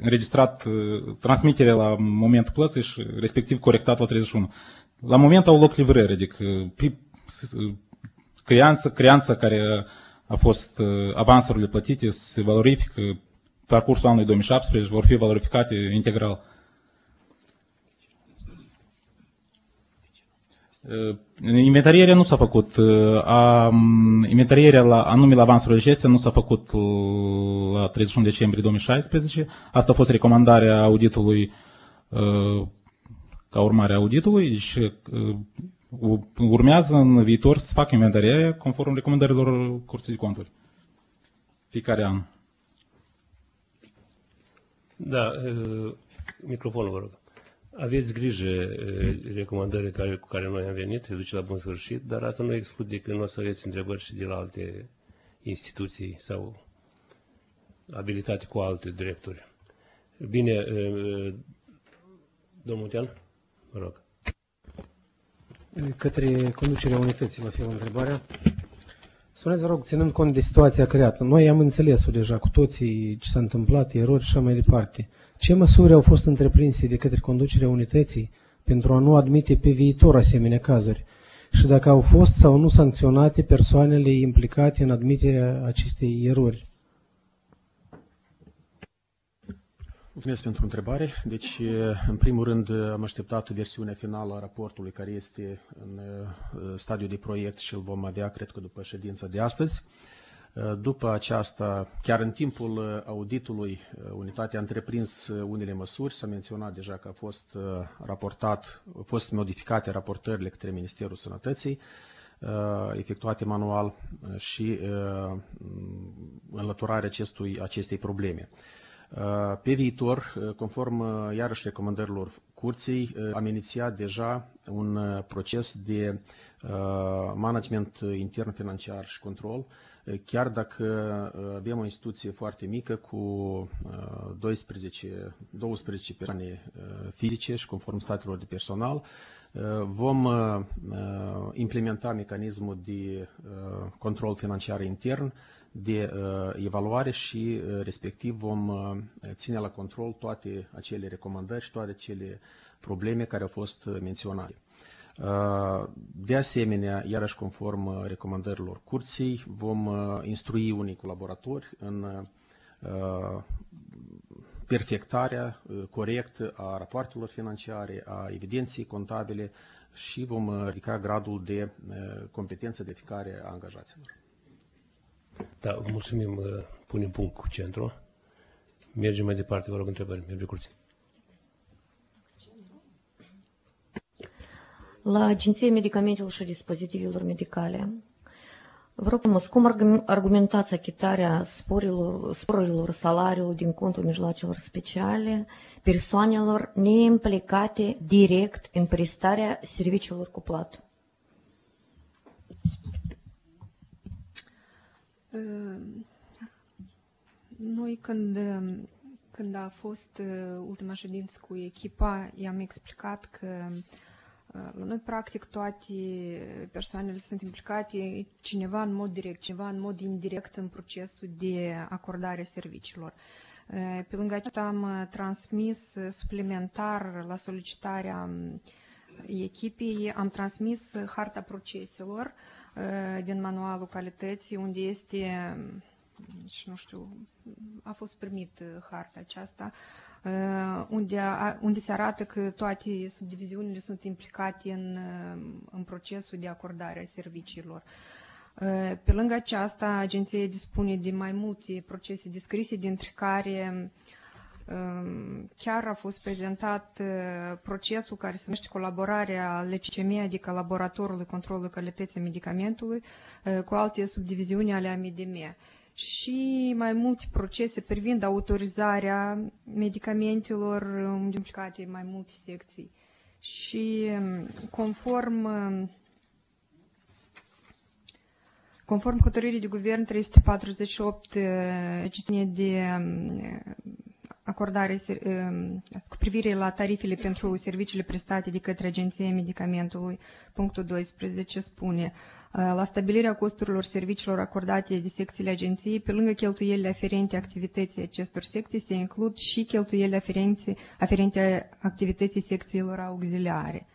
înregistrat transmiterea la momentul plății și respectiv corectat la 31. La moment au loc livrări, adică creanța, creanța care a fost avansurile plătite se valorifică pe parcursul anului 2017, vor fi valorificate integral. Inventarierea nu s-a făcut. A, inventarierea la, anume la avansurile acestea nu s-a făcut la 31 decembrie 2016. Asta a fost recomandarea auditului ca urmare a auditului. Deci, urmează în viitor să facă inventarierea conform recomandărilor Curții de Conturi. Fiecare an. Da, microfonul vă rog. Aveți grijă recomandările care, cu care noi am venit, le duce la bun sfârșit, dar asta nu exclude că nu o să aveți întrebări și de la alte instituții sau abilitate cu alte drepturi. Bine, domnul Tean, vă rog. Către conducerea unității va fi o întrebare. Spuneți, vă rog, ținând cont de situația creată, noi am înțeles-o deja cu toții ce s-a întâmplat, erori și așa mai departe. Ce măsuri au fost întreprinse de către conducerea unității pentru a nu admite pe viitor asemenea cazuri? Și dacă au fost sau nu sancționate persoanele implicate în admiterea acestei erori? Mulțumesc pentru întrebare. Deci, în primul rând, am așteptat versiunea finală a raportului care este în stadiu de proiect și îl vom avea, cred că, după ședința de astăzi. După aceasta, chiar în timpul auditului, unitatea a întreprins unele măsuri. S-a menționat deja că a fost raportat, au fost modificate raportările către Ministerul Sănătății, efectuate manual și înlăturarea acestui, acestei probleme. Pe viitor, conform iarăși recomandărilor curții, am inițiat deja un proces de management intern financiar și control, chiar dacă avem o instituție foarte mică cu 12, 12 persoane fizice și conform statelor de personal, vom implementa mecanismul de control financiar intern de evaluare și respectiv vom ține la control toate acele recomandări și toate acele probleme care au fost menționate. De asemenea, iarăși conform recomandărilor curții, vom instrui unii colaboratori în perfectarea corectă a rapoartelor financiare, a evidenței contabile și vom ridica gradul de competență de fiecare a angajaților. Da, mulțumim, punem punct cu centru. Mergem mai departe, vă rog întrebări, membrii curții. La Agenția Medicamentelor și Dispozitivelor Medicale, vă rog frumos, cum argumentați achitarea sporilor, sporilor salariilor din contul mijloacelor speciale persoanelor neimplicate direct în prestarea serviciilor cu plată? Noi când, când a fost ultima ședință cu echipa, i-am explicat că la noi, practic, toate persoanele sunt implicate, cineva în mod direct, cineva în mod indirect în procesul de acordare a serviciilor. Pe lângă aceasta am transmis suplimentar la solicitarea echipei, am transmis harta proceselor din manualul calității, unde este deci nu știu, a fost primit harta aceasta, unde, unde se arată că toate subdiviziunile sunt implicate în, în procesul de acordare a serviciilor. Pe lângă aceasta, agenția dispune de mai multe procese descrise, dintre care chiar a fost prezentat procesul care se numește colaborarea LCCM, adică Laboratorului Controlului Calității Medicamentului, cu alte subdiviziuni ale AMDM și mai multe procese privind autorizarea medicamentelor implicate mai multe secții. Și conform Conform hotărârii de guvern 348, ce ține de acordare cu privire la tarifele pentru serviciile prestate de către Agenția Medicamentului, punctul 12 spune la stabilirea costurilor serviciilor acordate de secțiile agenției, pe lângă cheltuielile aferente activității acestor secții, se includ și cheltuielile aferente, aferente activității secțiilor auxiliare.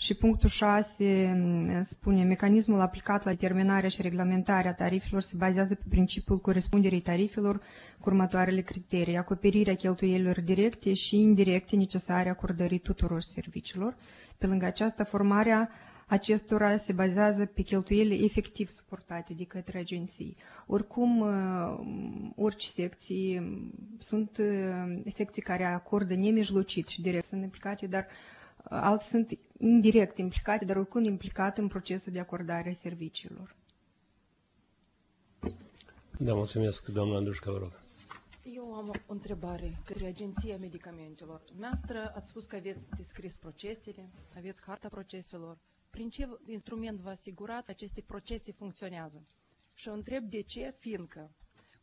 Și punctul 6 spune, mecanismul aplicat la determinarea și reglementarea tarifelor se bazează pe principiul corespunderii tarifelor cu următoarele criterii, acoperirea cheltuielilor directe și indirecte necesare acordării tuturor serviciilor. Pe lângă aceasta, formarea acestora se bazează pe cheltuielile efectiv suportate de către agenții. Oricum, orice secții sunt secții care acordă nemijlocit și direct sunt implicate, dar alții sunt indirect implicate, dar oricum implicate în procesul de acordare a serviciilor. Da, mulțumesc, doamna Andrușca, vă rog. Eu am o întrebare către Agenția Medicamentelor. Dumneavoastră ați spus că aveți descris procesele, aveți harta proceselor. Prin ce instrument vă asigurați aceste procese funcționează? Și o întreb de ce, fiindcă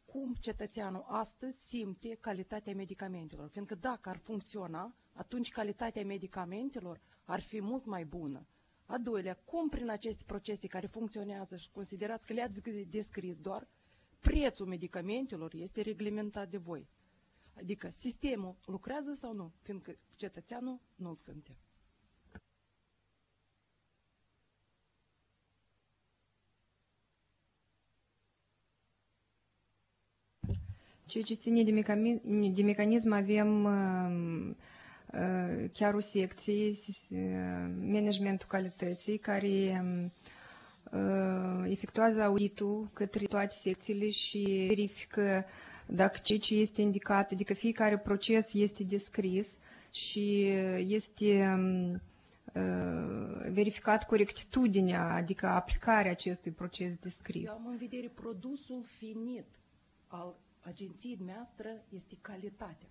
cum cetățeanul astăzi simte calitatea medicamentelor. Fiindcă dacă ar funcționa, atunci calitatea medicamentelor ar fi mult mai bună. A doilea, cum prin aceste procese care funcționează și considerați că le-ați descris doar, prețul medicamentelor este reglementat de voi. Adică sistemul lucrează sau nu, fiindcă cetățeanul nu-l suntem. Ceea ce ține de, mecanism, de mecanism avem chiar o secție, managementul calității, care efectuează auditul către toate secțiile și verifică dacă ceea ce este indicat, adică fiecare proces este descris și este verificat corectitudinea, adică aplicarea acestui proces descris. Eu am în vedere produsul finit al agenției noastră este calitatea.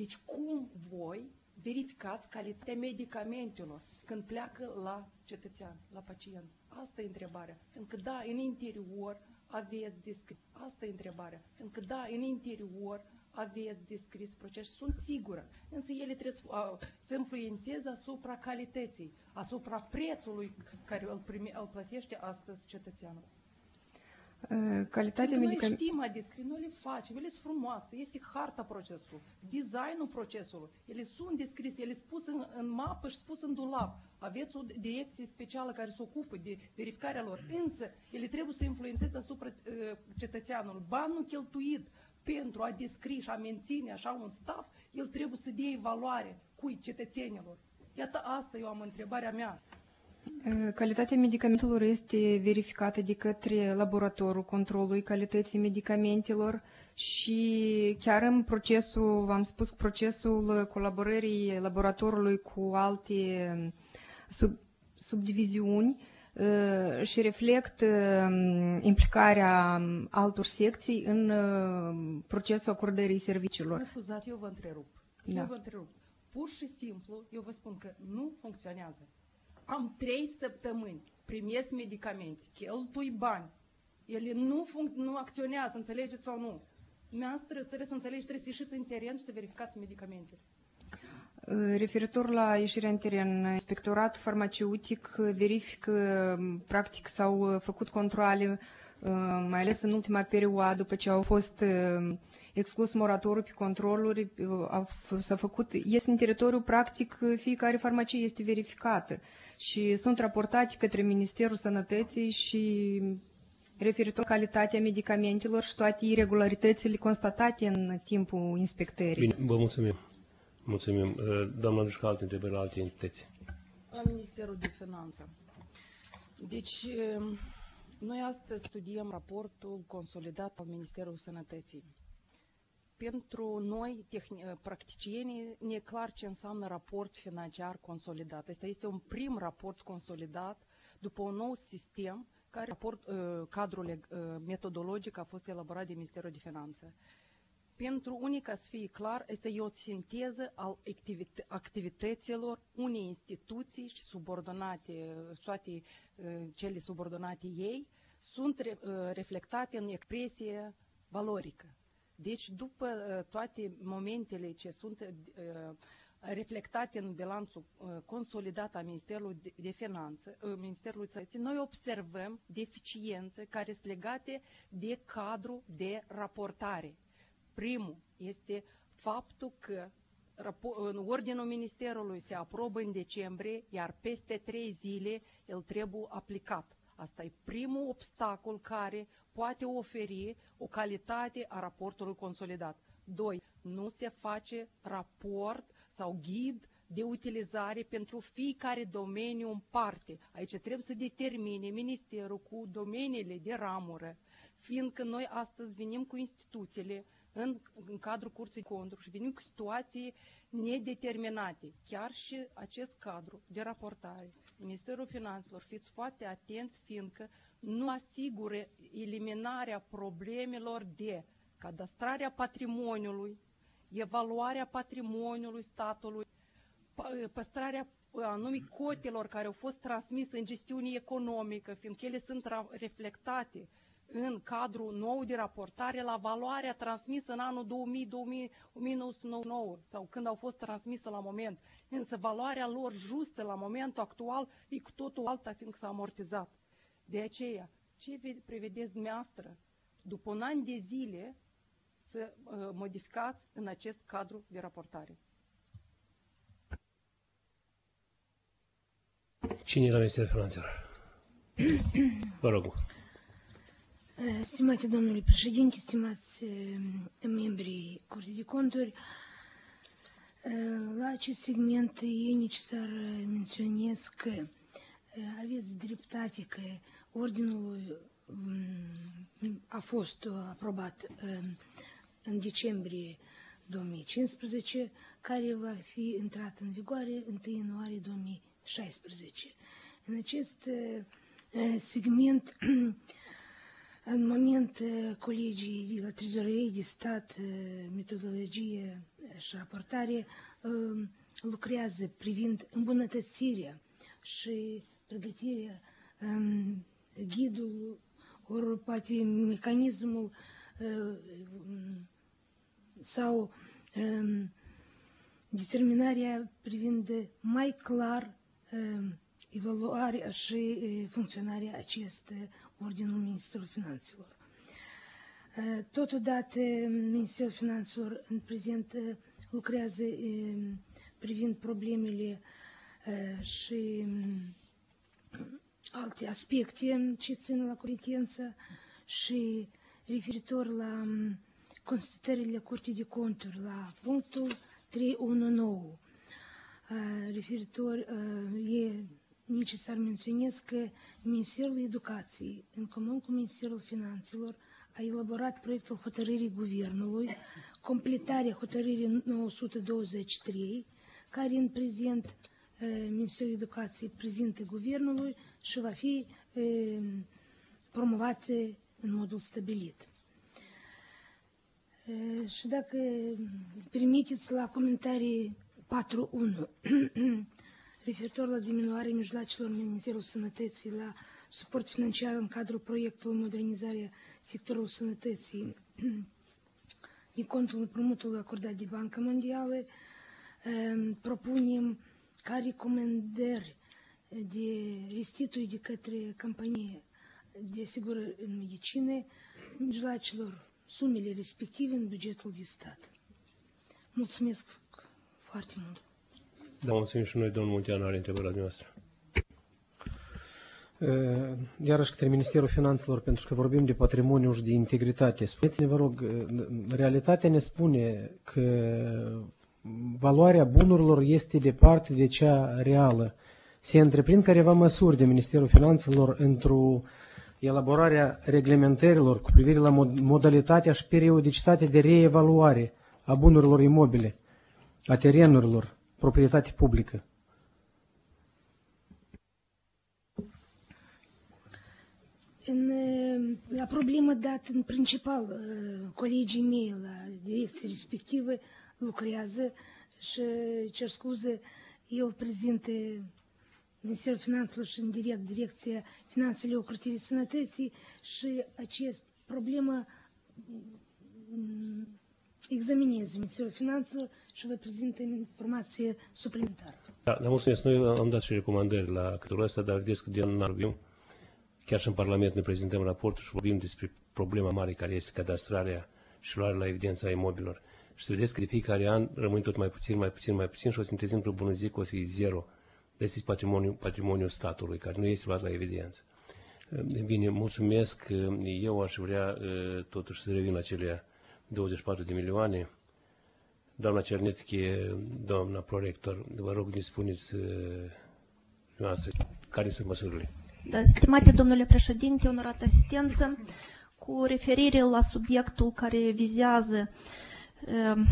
Deci cum voi verificați calitatea medicamentelor când pleacă la cetățean, la pacient? Asta e întrebarea. Pentru că da, în interior aveți descris. Asta e întrebarea. Pentru că da, în interior aveți descris proces. Sunt sigură. Însă ele trebuie să, să influențeze asupra calității, asupra prețului care îl, primi, îl plătește astăzi cetățeanul. Calitatea medică... Noi știm a descrie, noi le facem, ele sunt frumoase, este harta procesului, designul procesului, ele sunt descrise, ele sunt puse în, în mapă și spus în dulap. Aveți o direcție specială care se ocupă de verificarea lor, însă ele trebuie să influențeze asupra uh, cetățeanului. Banul cheltuit pentru a descrie și a menține așa un staff, el trebuie să dea evaluare cui cetățenilor. Iată asta eu am întrebarea mea. Calitatea medicamentelor este verificată de către laboratorul controlului calității medicamentelor și chiar în procesul, v-am spus, procesul colaborării laboratorului cu alte sub, subdiviziuni și reflectă implicarea altor secții în procesul acordării serviciilor. Mă scuzați, eu vă întrerup. Da. Eu vă întrerup. Pur și simplu, eu vă spun că nu funcționează. Am trei săptămâni, primesc medicamente, cheltui bani. Ele nu, nu acționează, înțelegeți sau nu? Noastră trebuie să înțelegi, trebuie să ieșiți în teren și să verificați medicamentele. Referitor la ieșirea în teren, inspectoratul farmaceutic verifică, practic s-au făcut controle, mai ales în ultima perioadă, după ce au fost exclus moratorul pe controluri, s-a făcut, este în teritoriu, practic, fiecare farmacie este verificată și sunt raportate către Ministerul Sănătății și referitor calitatea medicamentelor și toate irregularitățile constatate în timpul inspectării. Bine, vă mulțumim. Mulțumim. Doamna Dușca, alte întrebări la alte entități. La Ministerul de Finanțe. Deci, Noi astăzi studiem raportul consolidat al Ministerului Sănătății. Pentru noi, practicienii, ne e clar ce înseamnă raport financiar consolidat. Este este un prim raport consolidat după un nou sistem care raport, cadrul metodologic a fost elaborat de Ministerul de Finanțe. Pentru unii, ca să fie clar, este o sinteză al activităților unei instituții și subordonate, toate cele subordonate ei, sunt reflectate în expresie valorică. Deci, după toate momentele ce sunt reflectate în bilanțul consolidat al Ministerului de Finanțe, Ministerului Țării, noi observăm deficiențe care sunt legate de cadru de raportare. Primul este faptul că în ordinul Ministerului se aprobă în decembrie, iar peste trei zile el trebuie aplicat. Asta e primul obstacol care poate oferi o calitate a raportului consolidat. Doi, nu se face raport sau ghid de utilizare pentru fiecare domeniu în parte. Aici trebuie să determine Ministerul cu domeniile de ramură, fiindcă noi astăzi venim cu instituțiile în, în cadrul curții conturi și venim cu situații nedeterminate. Chiar și acest cadru de raportare, Ministerul Finanțelor, fiți foarte atenți, fiindcă nu asigură eliminarea problemelor de cadastrarea patrimoniului, evaluarea patrimoniului statului, păstrarea anumit cotelor care au fost transmise în gestiune economică, fiindcă ele sunt reflectate în cadrul nou de raportare la valoarea transmisă în anul 2000, 2000 1999 sau când au fost transmise la moment. Însă valoarea lor justă la momentul actual e cu totul alta fiindcă s-a amortizat. De aceea, ce prevedeți dumneavoastră după un an de zile să uh, modificați în acest cadru de raportare? Cine e la Ministerul Finanțelor? Vă rog. Stimate domnule președinte, stimați membrii Curții de Conturi, la acest segment e necesar menționez că aveți dreptate că ordinul a fost aprobat în decembrie 2015, care va fi intrat în vigoare 1 ianuarie 2016. În acest segment În moment, colegii de la Trezorerie de Stat, metodologie și raportare lucrează privind îmbunătățirea și pregătirea ghidul, ori poate mecanismul sau determinarea privind mai clar evaluarea și funcționarea acestei Ordinul Ministerului Finanțelor. Totodată, Ministerul Finanțelor în prezent lucrează privind problemele și alte aspecte ce țin la competență și referitor la constatările Curții de Conturi, la punctul 319, referitor e necesar menționez că Ministerul Educației, în comun cu Ministerul Finanțelor, a elaborat proiectul hotărârii Guvernului, completarea hotărârii 923, care în prezent Ministerul Educației prezintă Guvernului și va fi promovată în modul stabilit. Și dacă permiteți la comentarii 4.1, *clears throat* referitor la diminuarea mijloacelor Ministerului Sănătății la suport financiar în cadrul proiectului modernizarea sectorului sănătății *clears throat* din contul împrumutului acordat de Banca Mondială, propunem ca recomandări de restitui de către companie de asigurări în medicină mijloacelor sumele respective în bugetul de stat. Mulțumesc foarte mult! Da, mulțumim și noi, domnul Muntean, are întrebări la dumneavoastră. Iarăși către Ministerul Finanțelor, pentru că vorbim de patrimoniu și de integritate. Spuneți-ne, vă rog, realitatea ne spune că valoarea bunurilor este departe de cea reală. Se întreprind careva măsuri de Ministerul Finanțelor într-o elaborarea reglementărilor cu privire la modalitatea și periodicitatea de reevaluare a bunurilor imobile, a terenurilor, proprietate publică. În, la problemă dată în principal, colegii mei la direcția respectivă lucrează și cer scuze, eu prezint Ministerul Finanțelor și în direct Direcția Finanțele Ocrutirii Sănătății și acest problemă examinez Ministerul Finanțelor și vă prezint informație suplimentară. Da, dar mulțumesc. Noi am dat și recomandări la capitolul ăsta, dar vedeți că din vorbim. Chiar și în Parlament ne prezentăm raportul și vorbim despre problema mare care este cadastrarea și luarea la evidența a imobilor. Și să vedeți că de fiecare an rămâne tot mai puțin, mai puțin, mai puțin și o să trezim într-o bună zi că o să fie zero. Este patrimoniul, patrimoniul statului, care nu este luat la evidență. Bine, mulțumesc. Eu aș vrea totuși să revin la cele 24 de milioane. Doamna Cernețchi, doamna prorector, vă rog ne spuneți noastră care sunt măsurile. Da, stimate domnule președinte, onorată asistență, cu referire la subiectul care vizează uh,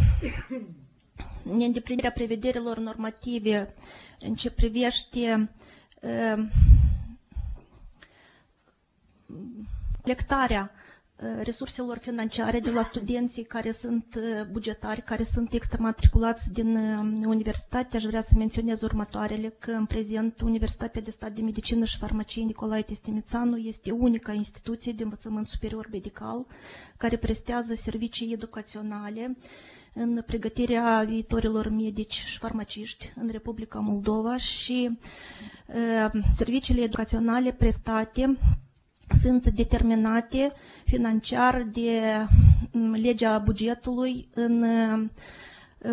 neîndeplinirea prevederilor normative în ce privește uh, colectarea resurselor financiare de la studenții care sunt bugetari, care sunt extramatriculați din universitate. Aș vrea să menționez următoarele, că în prezent Universitatea de Stat de Medicină și Farmacie Nicolae Testimițanu este unica instituție de învățământ superior medical care prestează servicii educaționale în pregătirea viitorilor medici și farmaciști în Republica Moldova și uh, serviciile educaționale prestate sunt determinate financiar de legea bugetului în,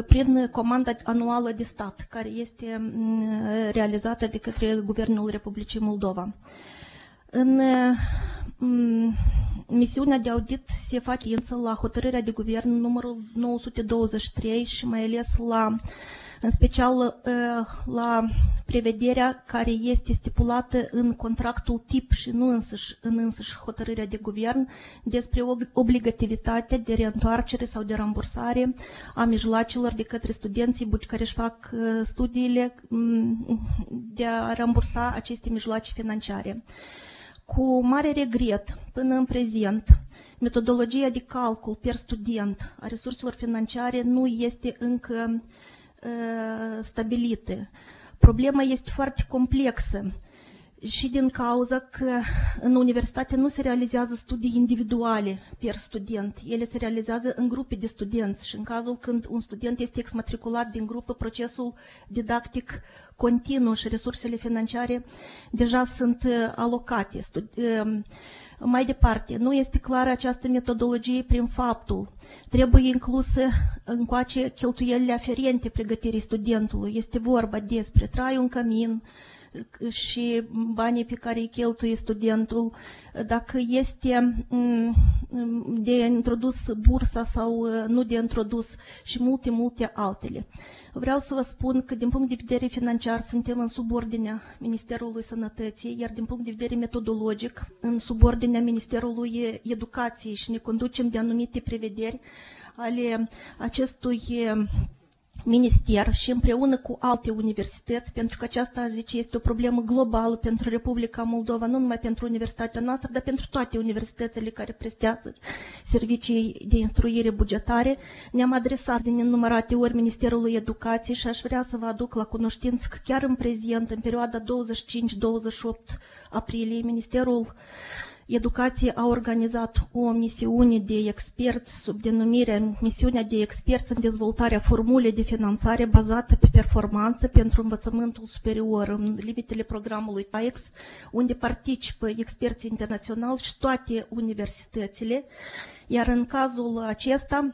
prin comanda anuală de stat, care este realizată de către Guvernul Republicii Moldova. În misiunea de audit se face la hotărârea de guvern numărul 923 și mai ales la în special la prevederea care este stipulată în contractul tip și nu însăși, în însăși hotărârea de guvern despre obligativitatea de reîntoarcere sau de rambursare a mijloacelor de către studenții care își fac studiile de a rambursa aceste mijloace financiare. Cu mare regret, până în prezent, metodologia de calcul per student a resurselor financiare nu este încă stabilite. Problema este foarte complexă și din cauza că în universitate nu se realizează studii individuale per student, ele se realizează în grupe de studenți și în cazul când un student este exmatriculat din grupă, procesul didactic continuu și resursele financiare deja sunt alocate. Mai departe, nu este clară această metodologie prin faptul. Trebuie incluse încoace cheltuielile aferente pregătirii studentului. Este vorba despre trai un camin și banii pe care îi cheltuie studentul, dacă este de introdus bursa sau nu de introdus și multe, multe altele. Vreau să vă spun că din punct de vedere financiar suntem în subordinea Ministerului Sănătății, iar din punct de vedere metodologic în subordinea Ministerului Educației și ne conducem de anumite prevederi ale acestui minister și împreună cu alte universități, pentru că aceasta, zice, este o problemă globală pentru Republica Moldova, nu numai pentru universitatea noastră, dar pentru toate universitățile care prestează servicii de instruire bugetare. Ne-am adresat din nenumărate ori Ministerului Educației și aș vrea să vă aduc la cunoștință că chiar în prezent, în perioada 25-28 aprilie, Ministerul Educație a organizat o misiune de experți sub denumire Misiunea de experți în dezvoltarea formule de finanțare bazată pe performanță pentru învățământul superior în limitele programului TAEX, unde participă experți internaționali și toate universitățile, iar în cazul acesta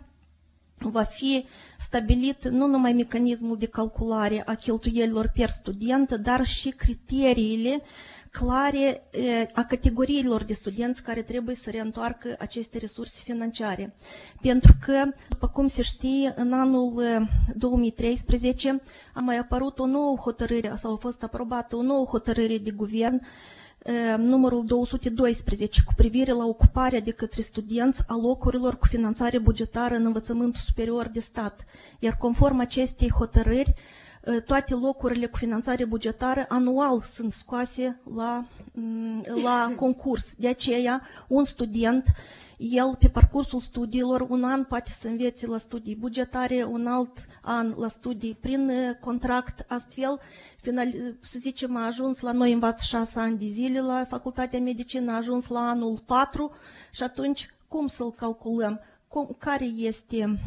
va fi stabilit nu numai mecanismul de calculare a cheltuielilor per student, dar și criteriile uh, clare a categoriilor de studenți care trebuie să reîntoarcă aceste resurse financiare. Pentru că, după cum se știe, în anul 2013 a mai apărut o nouă hotărâre sau a fost aprobată o nouă hotărâre de guvern numărul 212 cu privire la ocuparea de către studenți a locurilor cu finanțare bugetară în învățământul superior de stat. Iar conform acestei hotărâri, toate locurile cu finanțare bugetară anual sunt scoase la, la *laughs* concurs. De aceea, un student el pe parcursul studiilor, un an poate să învețe la studii bugetare, un alt an la studii prin contract, astfel, final, să zicem, a ajuns la noi învață șase ani de zile la Facultatea Medicină, a ajuns la anul 4 și atunci cum să-l calculăm? Cum, care este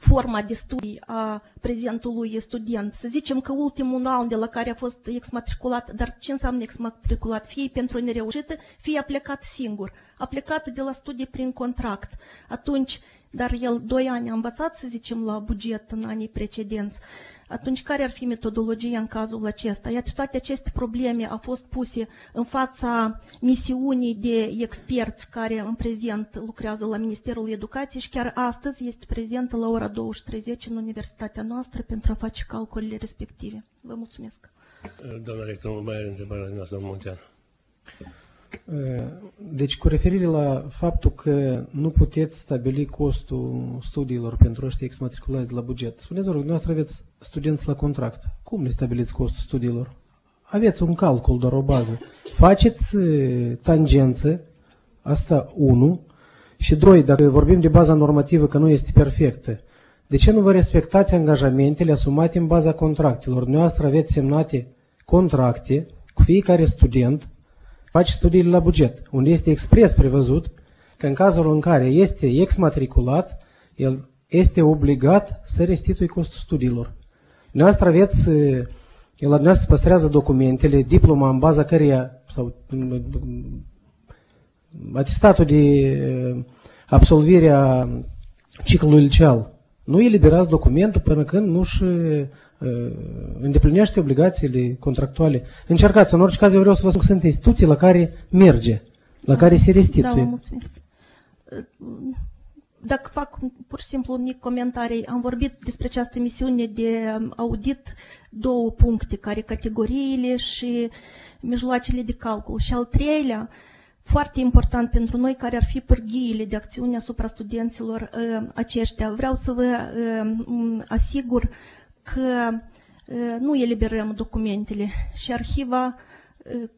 forma de studii a prezentului student. Să zicem că ultimul an de la care a fost exmatriculat, dar ce înseamnă exmatriculat? Fie pentru nereușită, fie a plecat singur. A plecat de la studii prin contract. Atunci, dar el doi ani a învățat, să zicem, la buget în anii precedenți. Atunci, care ar fi metodologia în cazul acesta? Iată, toate aceste probleme au fost puse în fața misiunii de experți care în prezent lucrează la Ministerul Educației și chiar astăzi este prezentă la ora 20.30 în universitatea noastră pentru a face calculele respective. Vă mulțumesc. Doamna rector, mai are întrebarea noastră, domnul Muntean. Deci, cu referire la faptul că nu puteți stabili costul studiilor pentru ăștia exmatriculați de la buget, spuneți, vă rog, dumneavoastră aveți studenți la contract. Cum le stabiliți costul studiilor? Aveți un calcul, doar o bază. Faceți tangență, asta unu, și doi, dacă vorbim de baza normativă că nu este perfectă, de ce nu vă respectați angajamentele asumate în baza contractelor? Dumneavoastră aveți semnate contracte cu fiecare student face studiile la buget, unde este expres prevăzut că în cazul în care este exmatriculat, el este obligat să restituie costul studiilor. Noastră aveți, el la noastră păstrează documentele, diploma în baza căreia, sau atestatul de absolvire a ciclului liceal. Nu eliberați documentul până când nu-și îndeplinește obligațiile contractuale. Încercați, în orice caz eu vreau să vă spun că sunt instituții la care merge, la care se restituie. Da, mulțumesc. Dacă fac pur și simplu un mic comentarii, am vorbit despre această misiune de audit, două puncte, care categoriile și mijloacele de calcul. Și al treilea, foarte important pentru noi, care ar fi pârghiile de acțiune asupra studenților aceștia. Vreau să vă asigur că nu eliberăm documentele și arhiva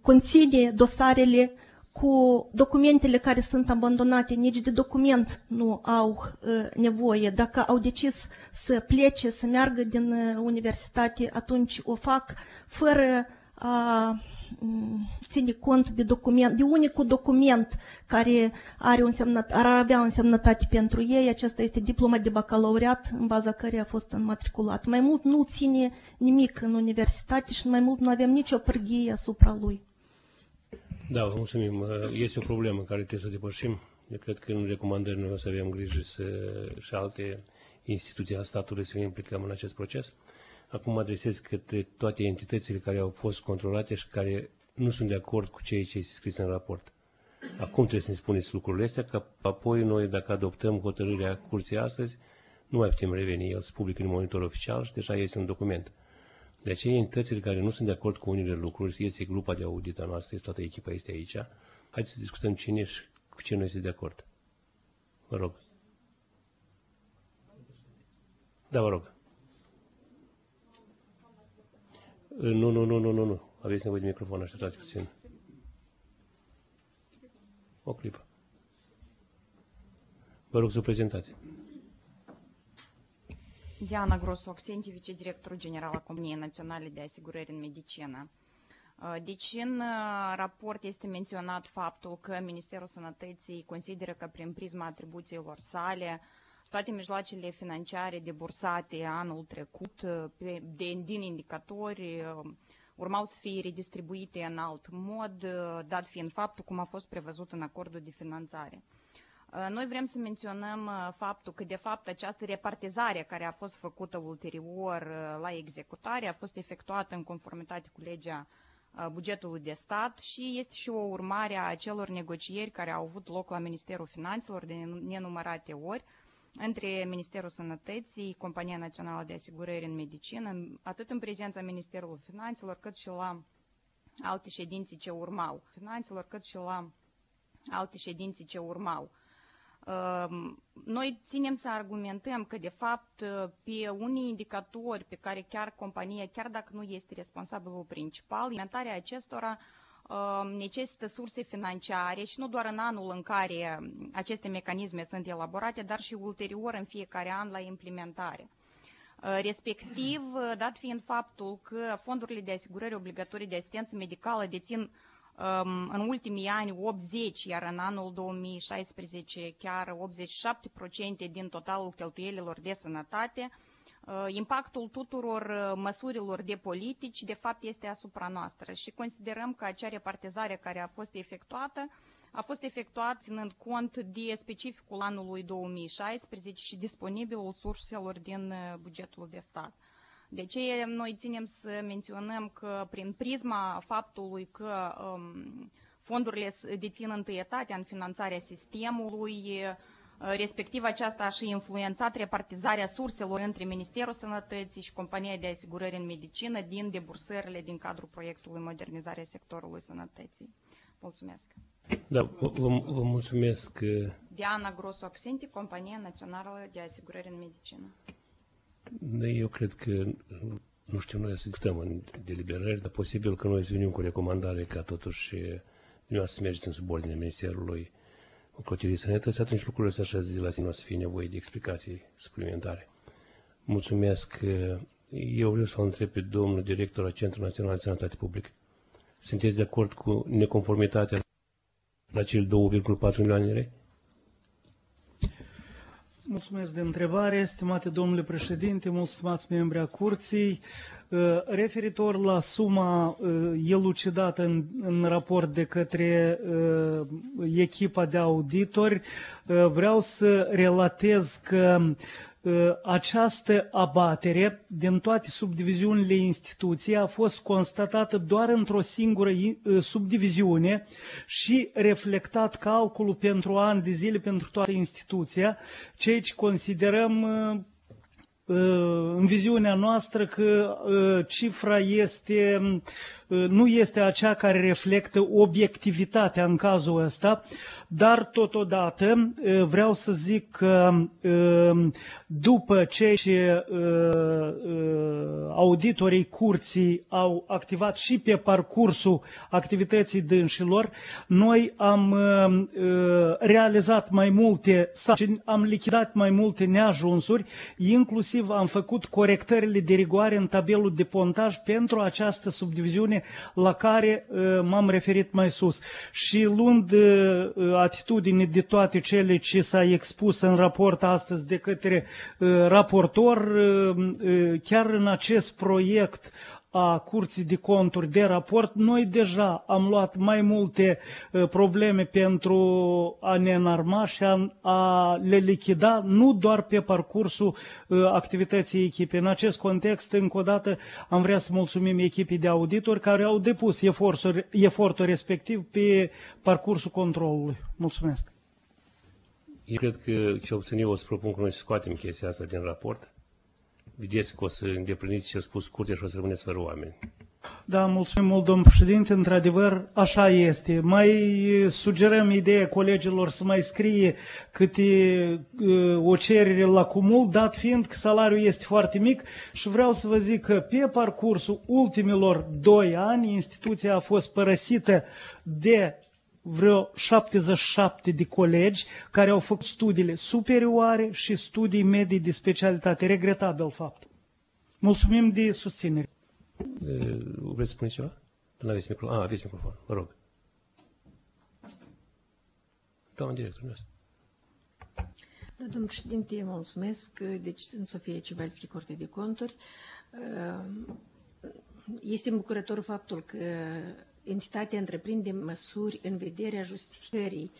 conține dosarele cu documentele care sunt abandonate, nici de document nu au nevoie. Dacă au decis să plece, să meargă din universitate, atunci o fac fără a ține cont de document, de unicul document care are un semnat, ar avea o însemnătate pentru ei, acesta este diploma de bacalaureat în baza căreia a fost înmatriculat. Mai mult nu ține nimic în universitate și mai mult nu avem nicio pârghie asupra lui. Da, vă mulțumim. Este o problemă care trebuie să o depășim. Eu cred că în recomandări noi o să avem grijă să, și alte instituții a statului să ne implicăm în acest proces. Acum mă adresez către toate entitățile care au fost controlate și care nu sunt de acord cu ceea ce este scris în raport. Acum trebuie să ne spuneți lucrurile astea, că apoi noi, dacă adoptăm hotărârea curții astăzi, nu mai putem reveni. El se publică în monitor oficial și deja este un document. De aceea, entitățile care nu sunt de acord cu unele lucruri, este grupa de audit a noastră, este toată echipa este aici, haideți să discutăm cine și cu ce nu este de acord. Vă rog. Da, vă rog. Nu, nu, nu, nu, nu, nu. Aveți nevoie de microfon, așteptați puțin. O clipă. Vă rog să prezentați. Diana Grosu-Oxenti, vicedirectorul general a Companiei Naționale de Asigurări în Medicină. Deci în raport este menționat faptul că Ministerul Sănătății consideră că prin prisma atribuțiilor sale toate mijloacele financiare debursate anul trecut de, din indicatori urmau să fie redistribuite în alt mod, dat fiind faptul cum a fost prevăzut în acordul de finanțare. Noi vrem să menționăm faptul că, de fapt, această repartizare care a fost făcută ulterior la executare a fost efectuată în conformitate cu legea bugetului de stat și este și o urmare a celor negocieri care au avut loc la Ministerul Finanțelor de nenumărate ori, între Ministerul Sănătății, Compania Națională de Asigurări în Medicină, atât în prezența Ministerului Finanțelor, cât și la alte ședințe ce urmau, finanțelor, cât și la alte ședințe ce urmau. Noi ținem să argumentăm că, de fapt, pe unii indicatori pe care chiar compania, chiar dacă nu este responsabilul principal, implementarea acestora necesită surse financiare și nu doar în anul în care aceste mecanisme sunt elaborate, dar și ulterior în fiecare an la implementare. Respectiv, dat fiind faptul că fondurile de asigurări obligatorii de asistență medicală dețin în ultimii ani 80, iar în anul 2016 chiar 87% din totalul cheltuielilor de sănătate, impactul tuturor măsurilor de politici, de fapt, este asupra noastră și considerăm că acea repartizare care a fost efectuată a fost efectuat ținând cont de specificul anului 2016 și disponibilul surselor din bugetul de stat. De ce noi ținem să menționăm că prin prisma faptului că um, fondurile dețin întâietatea în finanțarea sistemului, respectiv aceasta a și influențat repartizarea surselor între Ministerul Sănătății și Compania de Asigurări în Medicină din debursările din cadrul proiectului Modernizarea sectorului sănătății. Mulțumesc. Da, vă, vă mulțumesc. Diana Grosu Accenti, Compania Națională de Asigurări în Medicină. Eu cred că, nu știu, noi să discutăm în deliberări, dar posibil că noi să venim cu recomandare ca totuși nu să mergeți în subordine Ministerului Ocrotirii Sănătății, atunci lucrurile se așează de la sine, o să fie nevoie de explicații suplimentare. Mulțumesc. Eu vreau să o întreb pe domnul director al Centrului Național de Sănătate Publică. Sunteți de acord cu neconformitatea la cel 2,4 milioane de lei? Mulțumesc de întrebare, stimate domnule președinte, mulțumați membri a curții. Referitor la suma elucidată în, în raport de către echipa de auditori, vreau să relatez că această abatere din toate subdiviziunile instituției a fost constatată doar într-o singură subdiviziune și reflectat calculul pentru an de zile pentru toată instituția, ceea ce considerăm în viziunea noastră că cifra este, nu este acea care reflectă obiectivitatea în cazul ăsta, dar totodată vreau să zic că după ce auditorii curții au activat și pe parcursul activității dânșilor, noi am realizat mai multe sarcini, am lichidat mai multe neajunsuri, inclusiv am făcut corectările de rigoare în tabelul de pontaj pentru această subdiviziune la care m-am referit mai sus. Și luând atitudine de toate cele ce s-a expus în raport astăzi de către raportor, chiar în acest proiect a Curții de Conturi de raport, noi deja am luat mai multe probleme pentru a ne înarma și a, a le lichida, nu doar pe parcursul activității echipei. În acest context, încă o dată, am vrea să mulțumim echipii de auditori care au depus efortul, efortul respectiv pe parcursul controlului. Mulțumesc! Eu cred că, cel puțin eu o să propun că noi să scoatem chestia asta din raport vedeți că o să îndepliniți ce a spus curtea și o să rămâneți fără oameni. Da, mulțumim mult, domnul președinte. Într-adevăr, așa este. Mai sugerăm ideea colegilor să mai scrie câte uh, o cerere la cumul, dat fiind că salariul este foarte mic și vreau să vă zic că pe parcursul ultimilor doi ani instituția a fost părăsită de vreo 77 de colegi care au făcut studiile superioare și studii medii de specialitate. Regretabil fapt. Mulțumim de susținere. Vreți să spuneți ceva? Nu aveți microfon. Ah, aveți microfon. Vă rog. Doamna director, nu Da, domnul președinte, mulțumesc. Deci sunt Sofia Ciubalski, Curte de Conturi. Este îmbucurător faptul că entitatea întreprinde măsuri în vederea justificării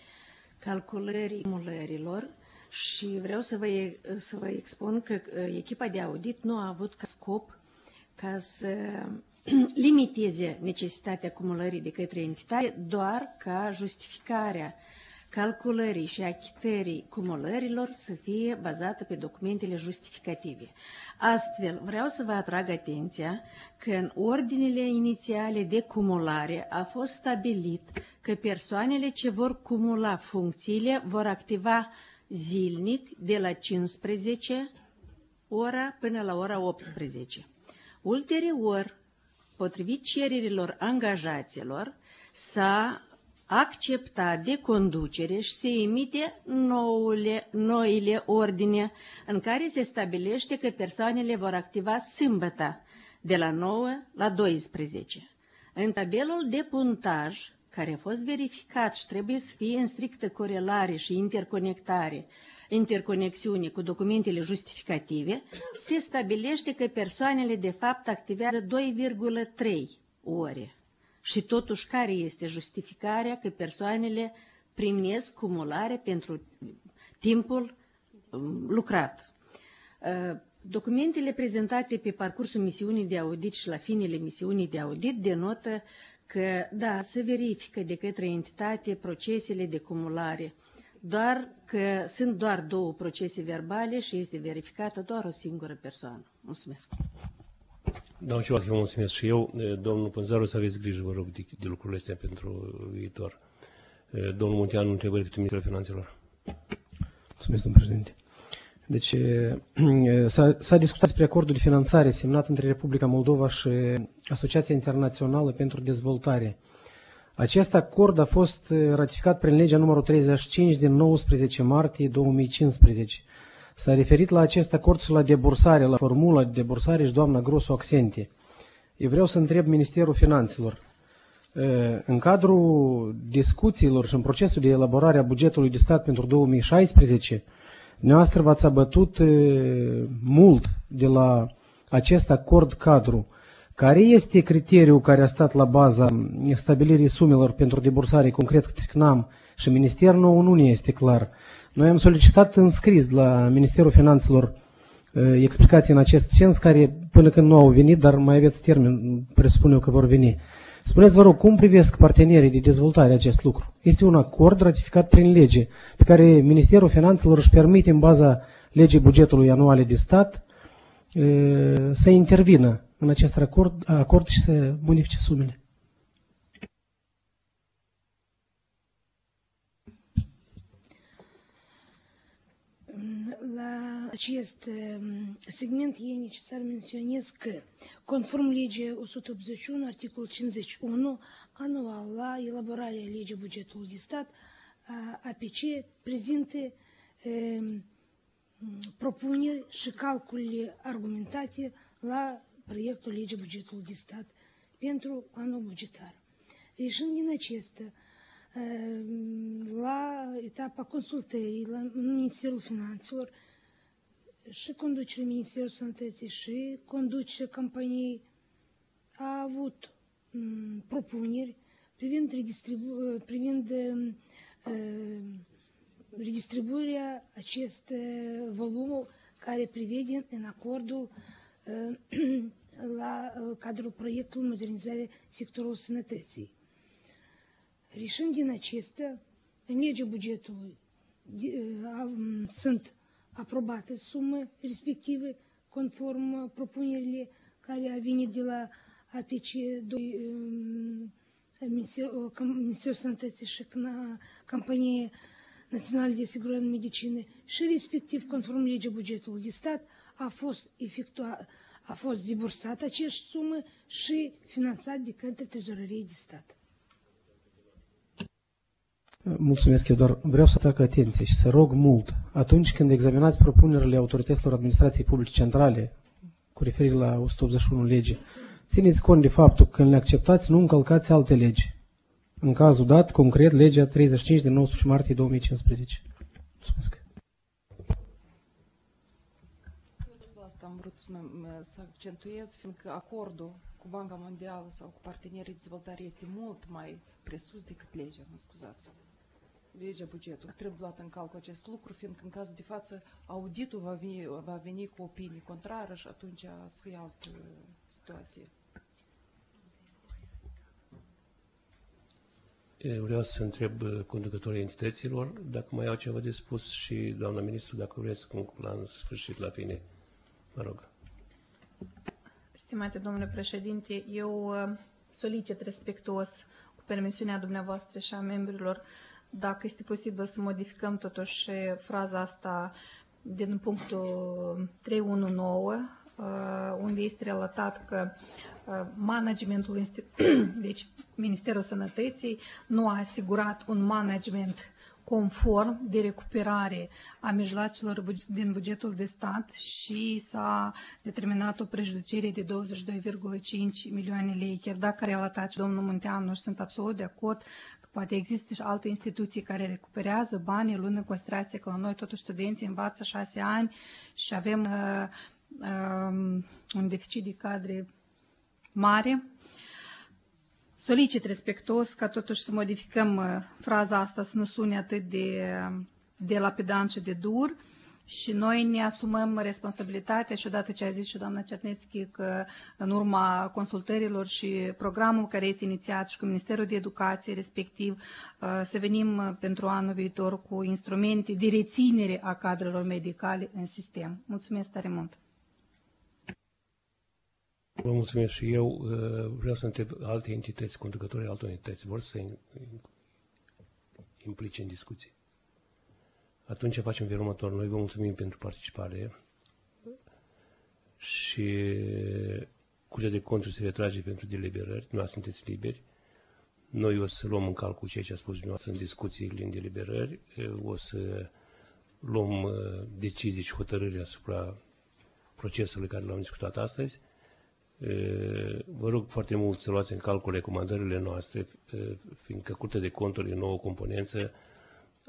calculării acumulărilor și vreau să vă, să vă expun că echipa de audit nu a avut ca scop ca să *clears throat* limiteze necesitatea acumulării de către entitate, doar ca justificarea calculării și achitării cumulărilor să fie bazată pe documentele justificative. Astfel, vreau să vă atrag atenția că în ordinele inițiale de cumulare a fost stabilit că persoanele ce vor cumula funcțiile vor activa zilnic de la 15 ora până la ora 18. Ulterior, potrivit cererilor angajaților, s-a acceptat de conducere și se emite noule, noile ordine în care se stabilește că persoanele vor activa sâmbătă de la 9 la 12. În tabelul de puntaj, care a fost verificat și trebuie să fie în strictă corelare și interconectare, interconexiune cu documentele justificative, se stabilește că persoanele de fapt activează 2,3 ore. Și totuși, care este justificarea că persoanele primesc cumulare pentru timpul um, lucrat? Uh, documentele prezentate pe parcursul misiunii de audit și la finele misiunii de audit denotă că, da, se verifică de către entitate procesele de cumulare, doar că sunt doar două procese verbale și este verificată doar o singură persoană. Mulțumesc. Domnul Cioat, vă mulțumesc și eu. Domnul Pânzaru, să aveți grijă, vă rog, de, de lucrurile astea pentru viitor. Domnul Munteanu, întrebări pentru Ministrul Finanțelor. Mulțumesc, domnul președinte. Deci s-a discutat despre acordul de finanțare semnat între Republica Moldova și Asociația Internațională pentru Dezvoltare. Acest acord a fost ratificat prin legea numărul 35 din 19 martie 2015 S-a referit la acest acord și la debursare, la formula de debursare și doamna Grosu Accente. Eu vreau să întreb Ministerul Finanțelor. În cadrul discuțiilor și în procesul de elaborare a bugetului de stat pentru 2016, noastră v-ați abătut mult de la acest acord cadru. Care este criteriul care a stat la baza stabilirii sumelor pentru debursare concret către CNAM și Ministerul nou nu ne este clar. Noi am solicitat în scris la Ministerul Finanțelor explicații în acest sens, care până când nu au venit, dar mai aveți termen, presupun eu că vor veni. Spuneți, vă rog, cum privesc partenerii de dezvoltare acest lucru? Este un acord ratificat prin lege, pe care Ministerul Finanțelor își permite în baza legii bugetului anuale de stat să intervină în acest acord, acord și să modifice sumele. Acest segment e necesar menționez că, conform legii 181, articolul 51, anual la elaborarea legii bugetului de stat, APC prezintă propuneri și calcule argumentate la proiectul legii bugetului de stat pentru anul bugetar. Reșind din acesta, la etapa consultării la Ministerul Finanțelor, conducerea companiei a avut m, propuneri privind, redistribu privind uh, redistribuirea acest volum care prevede în acordul uh, la uh, cadrul proiectului modernizare sectorului sănătății. Reșind din acestea, în legea bugetului uh, sunt aprobate sume respective conform propunerile care a venit de la APC 2 Ministerul Sănătății și Compania Națională de Asigurări în Medicină și respectiv conform legii bugetului de stat a fost efectuat, a fost debursat acești sume și finanțat de către trezorerie de stat. Mulțumesc, eu doar vreau să atrag atenție și să rog mult, atunci când examinați propunerile autorităților administrației publice centrale, cu referire la 181 lege, țineți cont de faptul că când le acceptați, nu încălcați alte legi. În cazul dat, concret, legea 35 din 19 martie 2015. Mulțumesc. Asta am vrut să, să accentuez, fiindcă acordul cu Banca Mondială sau cu partenerii de dezvoltare este mult mai presus decât legea, mă scuzați legea bugetului. Trebuie luat în calcul acest lucru, fiindcă în cazul de față auditul va veni, va veni cu opinii contrară și atunci să fie altă situație. Vreau să întreb conducătorii entităților dacă mai au ceva de spus și doamna ministru dacă vreți la sfârșit, la fine. Mă rog. Stimate domnule președinte, eu solicit respectuos, cu permisiunea dumneavoastră și a membrilor, dacă este posibil să modificăm totuși fraza asta din punctul 319, unde este relatat că managementul, *clears throat* deci Ministerul Sănătății nu a asigurat un management conform de recuperare a mijloacelor din bugetul de stat și s-a determinat o prejudicere de 22,5 milioane lei. Chiar dacă relatat domnul Munteanu și sunt absolut de acord că poate există și alte instituții care recuperează banii, luând în considerație că la noi totuși studenții învață șase ani și avem uh, uh, un deficit de cadre mare. Solicit respectuos ca totuși să modificăm fraza asta să nu sune atât de, de lapidant și de dur și noi ne asumăm responsabilitatea și odată ce a zis și doamna Cernețchi că în urma consultărilor și programul care este inițiat și cu Ministerul de Educație respectiv să venim pentru anul viitor cu instrumente de reținere a cadrelor medicale în sistem. Mulțumesc tare mult! Vă mulțumesc și eu. Vreau să întreb alte entități, conducătorii altor entități, vor să implice în discuție. Atunci facem felul următor. Noi vă mulțumim pentru participare și Curtea de Conturi se retrage pentru deliberări. Nu sunteți liberi. Noi o să luăm în calcul ceea ce a spus dumneavoastră în discuțiile în deliberări. O să luăm decizii și hotărâri asupra procesului care l-am discutat astăzi Vă rog foarte mult să luați în calcul recomandările noastre, fiindcă Curtea de Conturi, în nouă componență,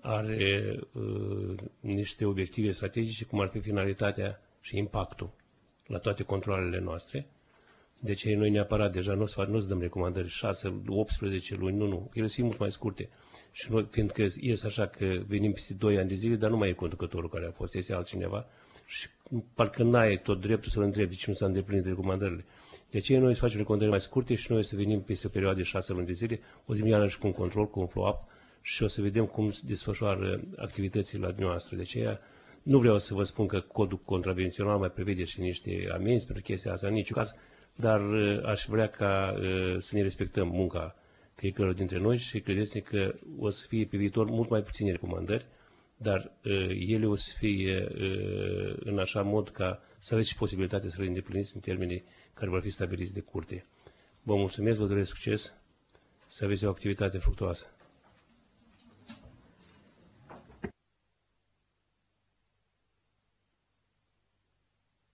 are uh, niște obiective strategice, cum ar fi finalitatea și impactul la toate controlele noastre. Deci noi neapărat deja nu o să dăm recomandări 6, 18 luni, nu, nu, ele sunt mult mai scurte. Și noi, fiindcă ies așa că venim peste 2 ani de zile, dar nu mai e conducătorul care a fost, este altcineva și parcă n-ai tot dreptul să-l întrebi de ce nu s-a îndeplinit recomandările. De aceea noi să facem recomandări mai scurte și noi să venim peste o perioadă de șase luni de zile, o zi și cu un control, cu un follow-up și o să vedem cum se desfășoară activitățile la noastră. De aceea nu vreau să vă spun că codul contravențional mai prevede și niște amenzi pentru chestia asta, în niciun caz, dar uh, aș vrea ca uh, să ne respectăm munca fiecare dintre noi și credeți că o să fie pe viitor mult mai puține recomandări, dar uh, ele o să fie în așa mod ca să aveți și posibilitatea să le îndepliniți în termenii care vor fi stabiliți de curte. Vă mulțumesc, vă doresc succes, să aveți o activitate fructuoasă.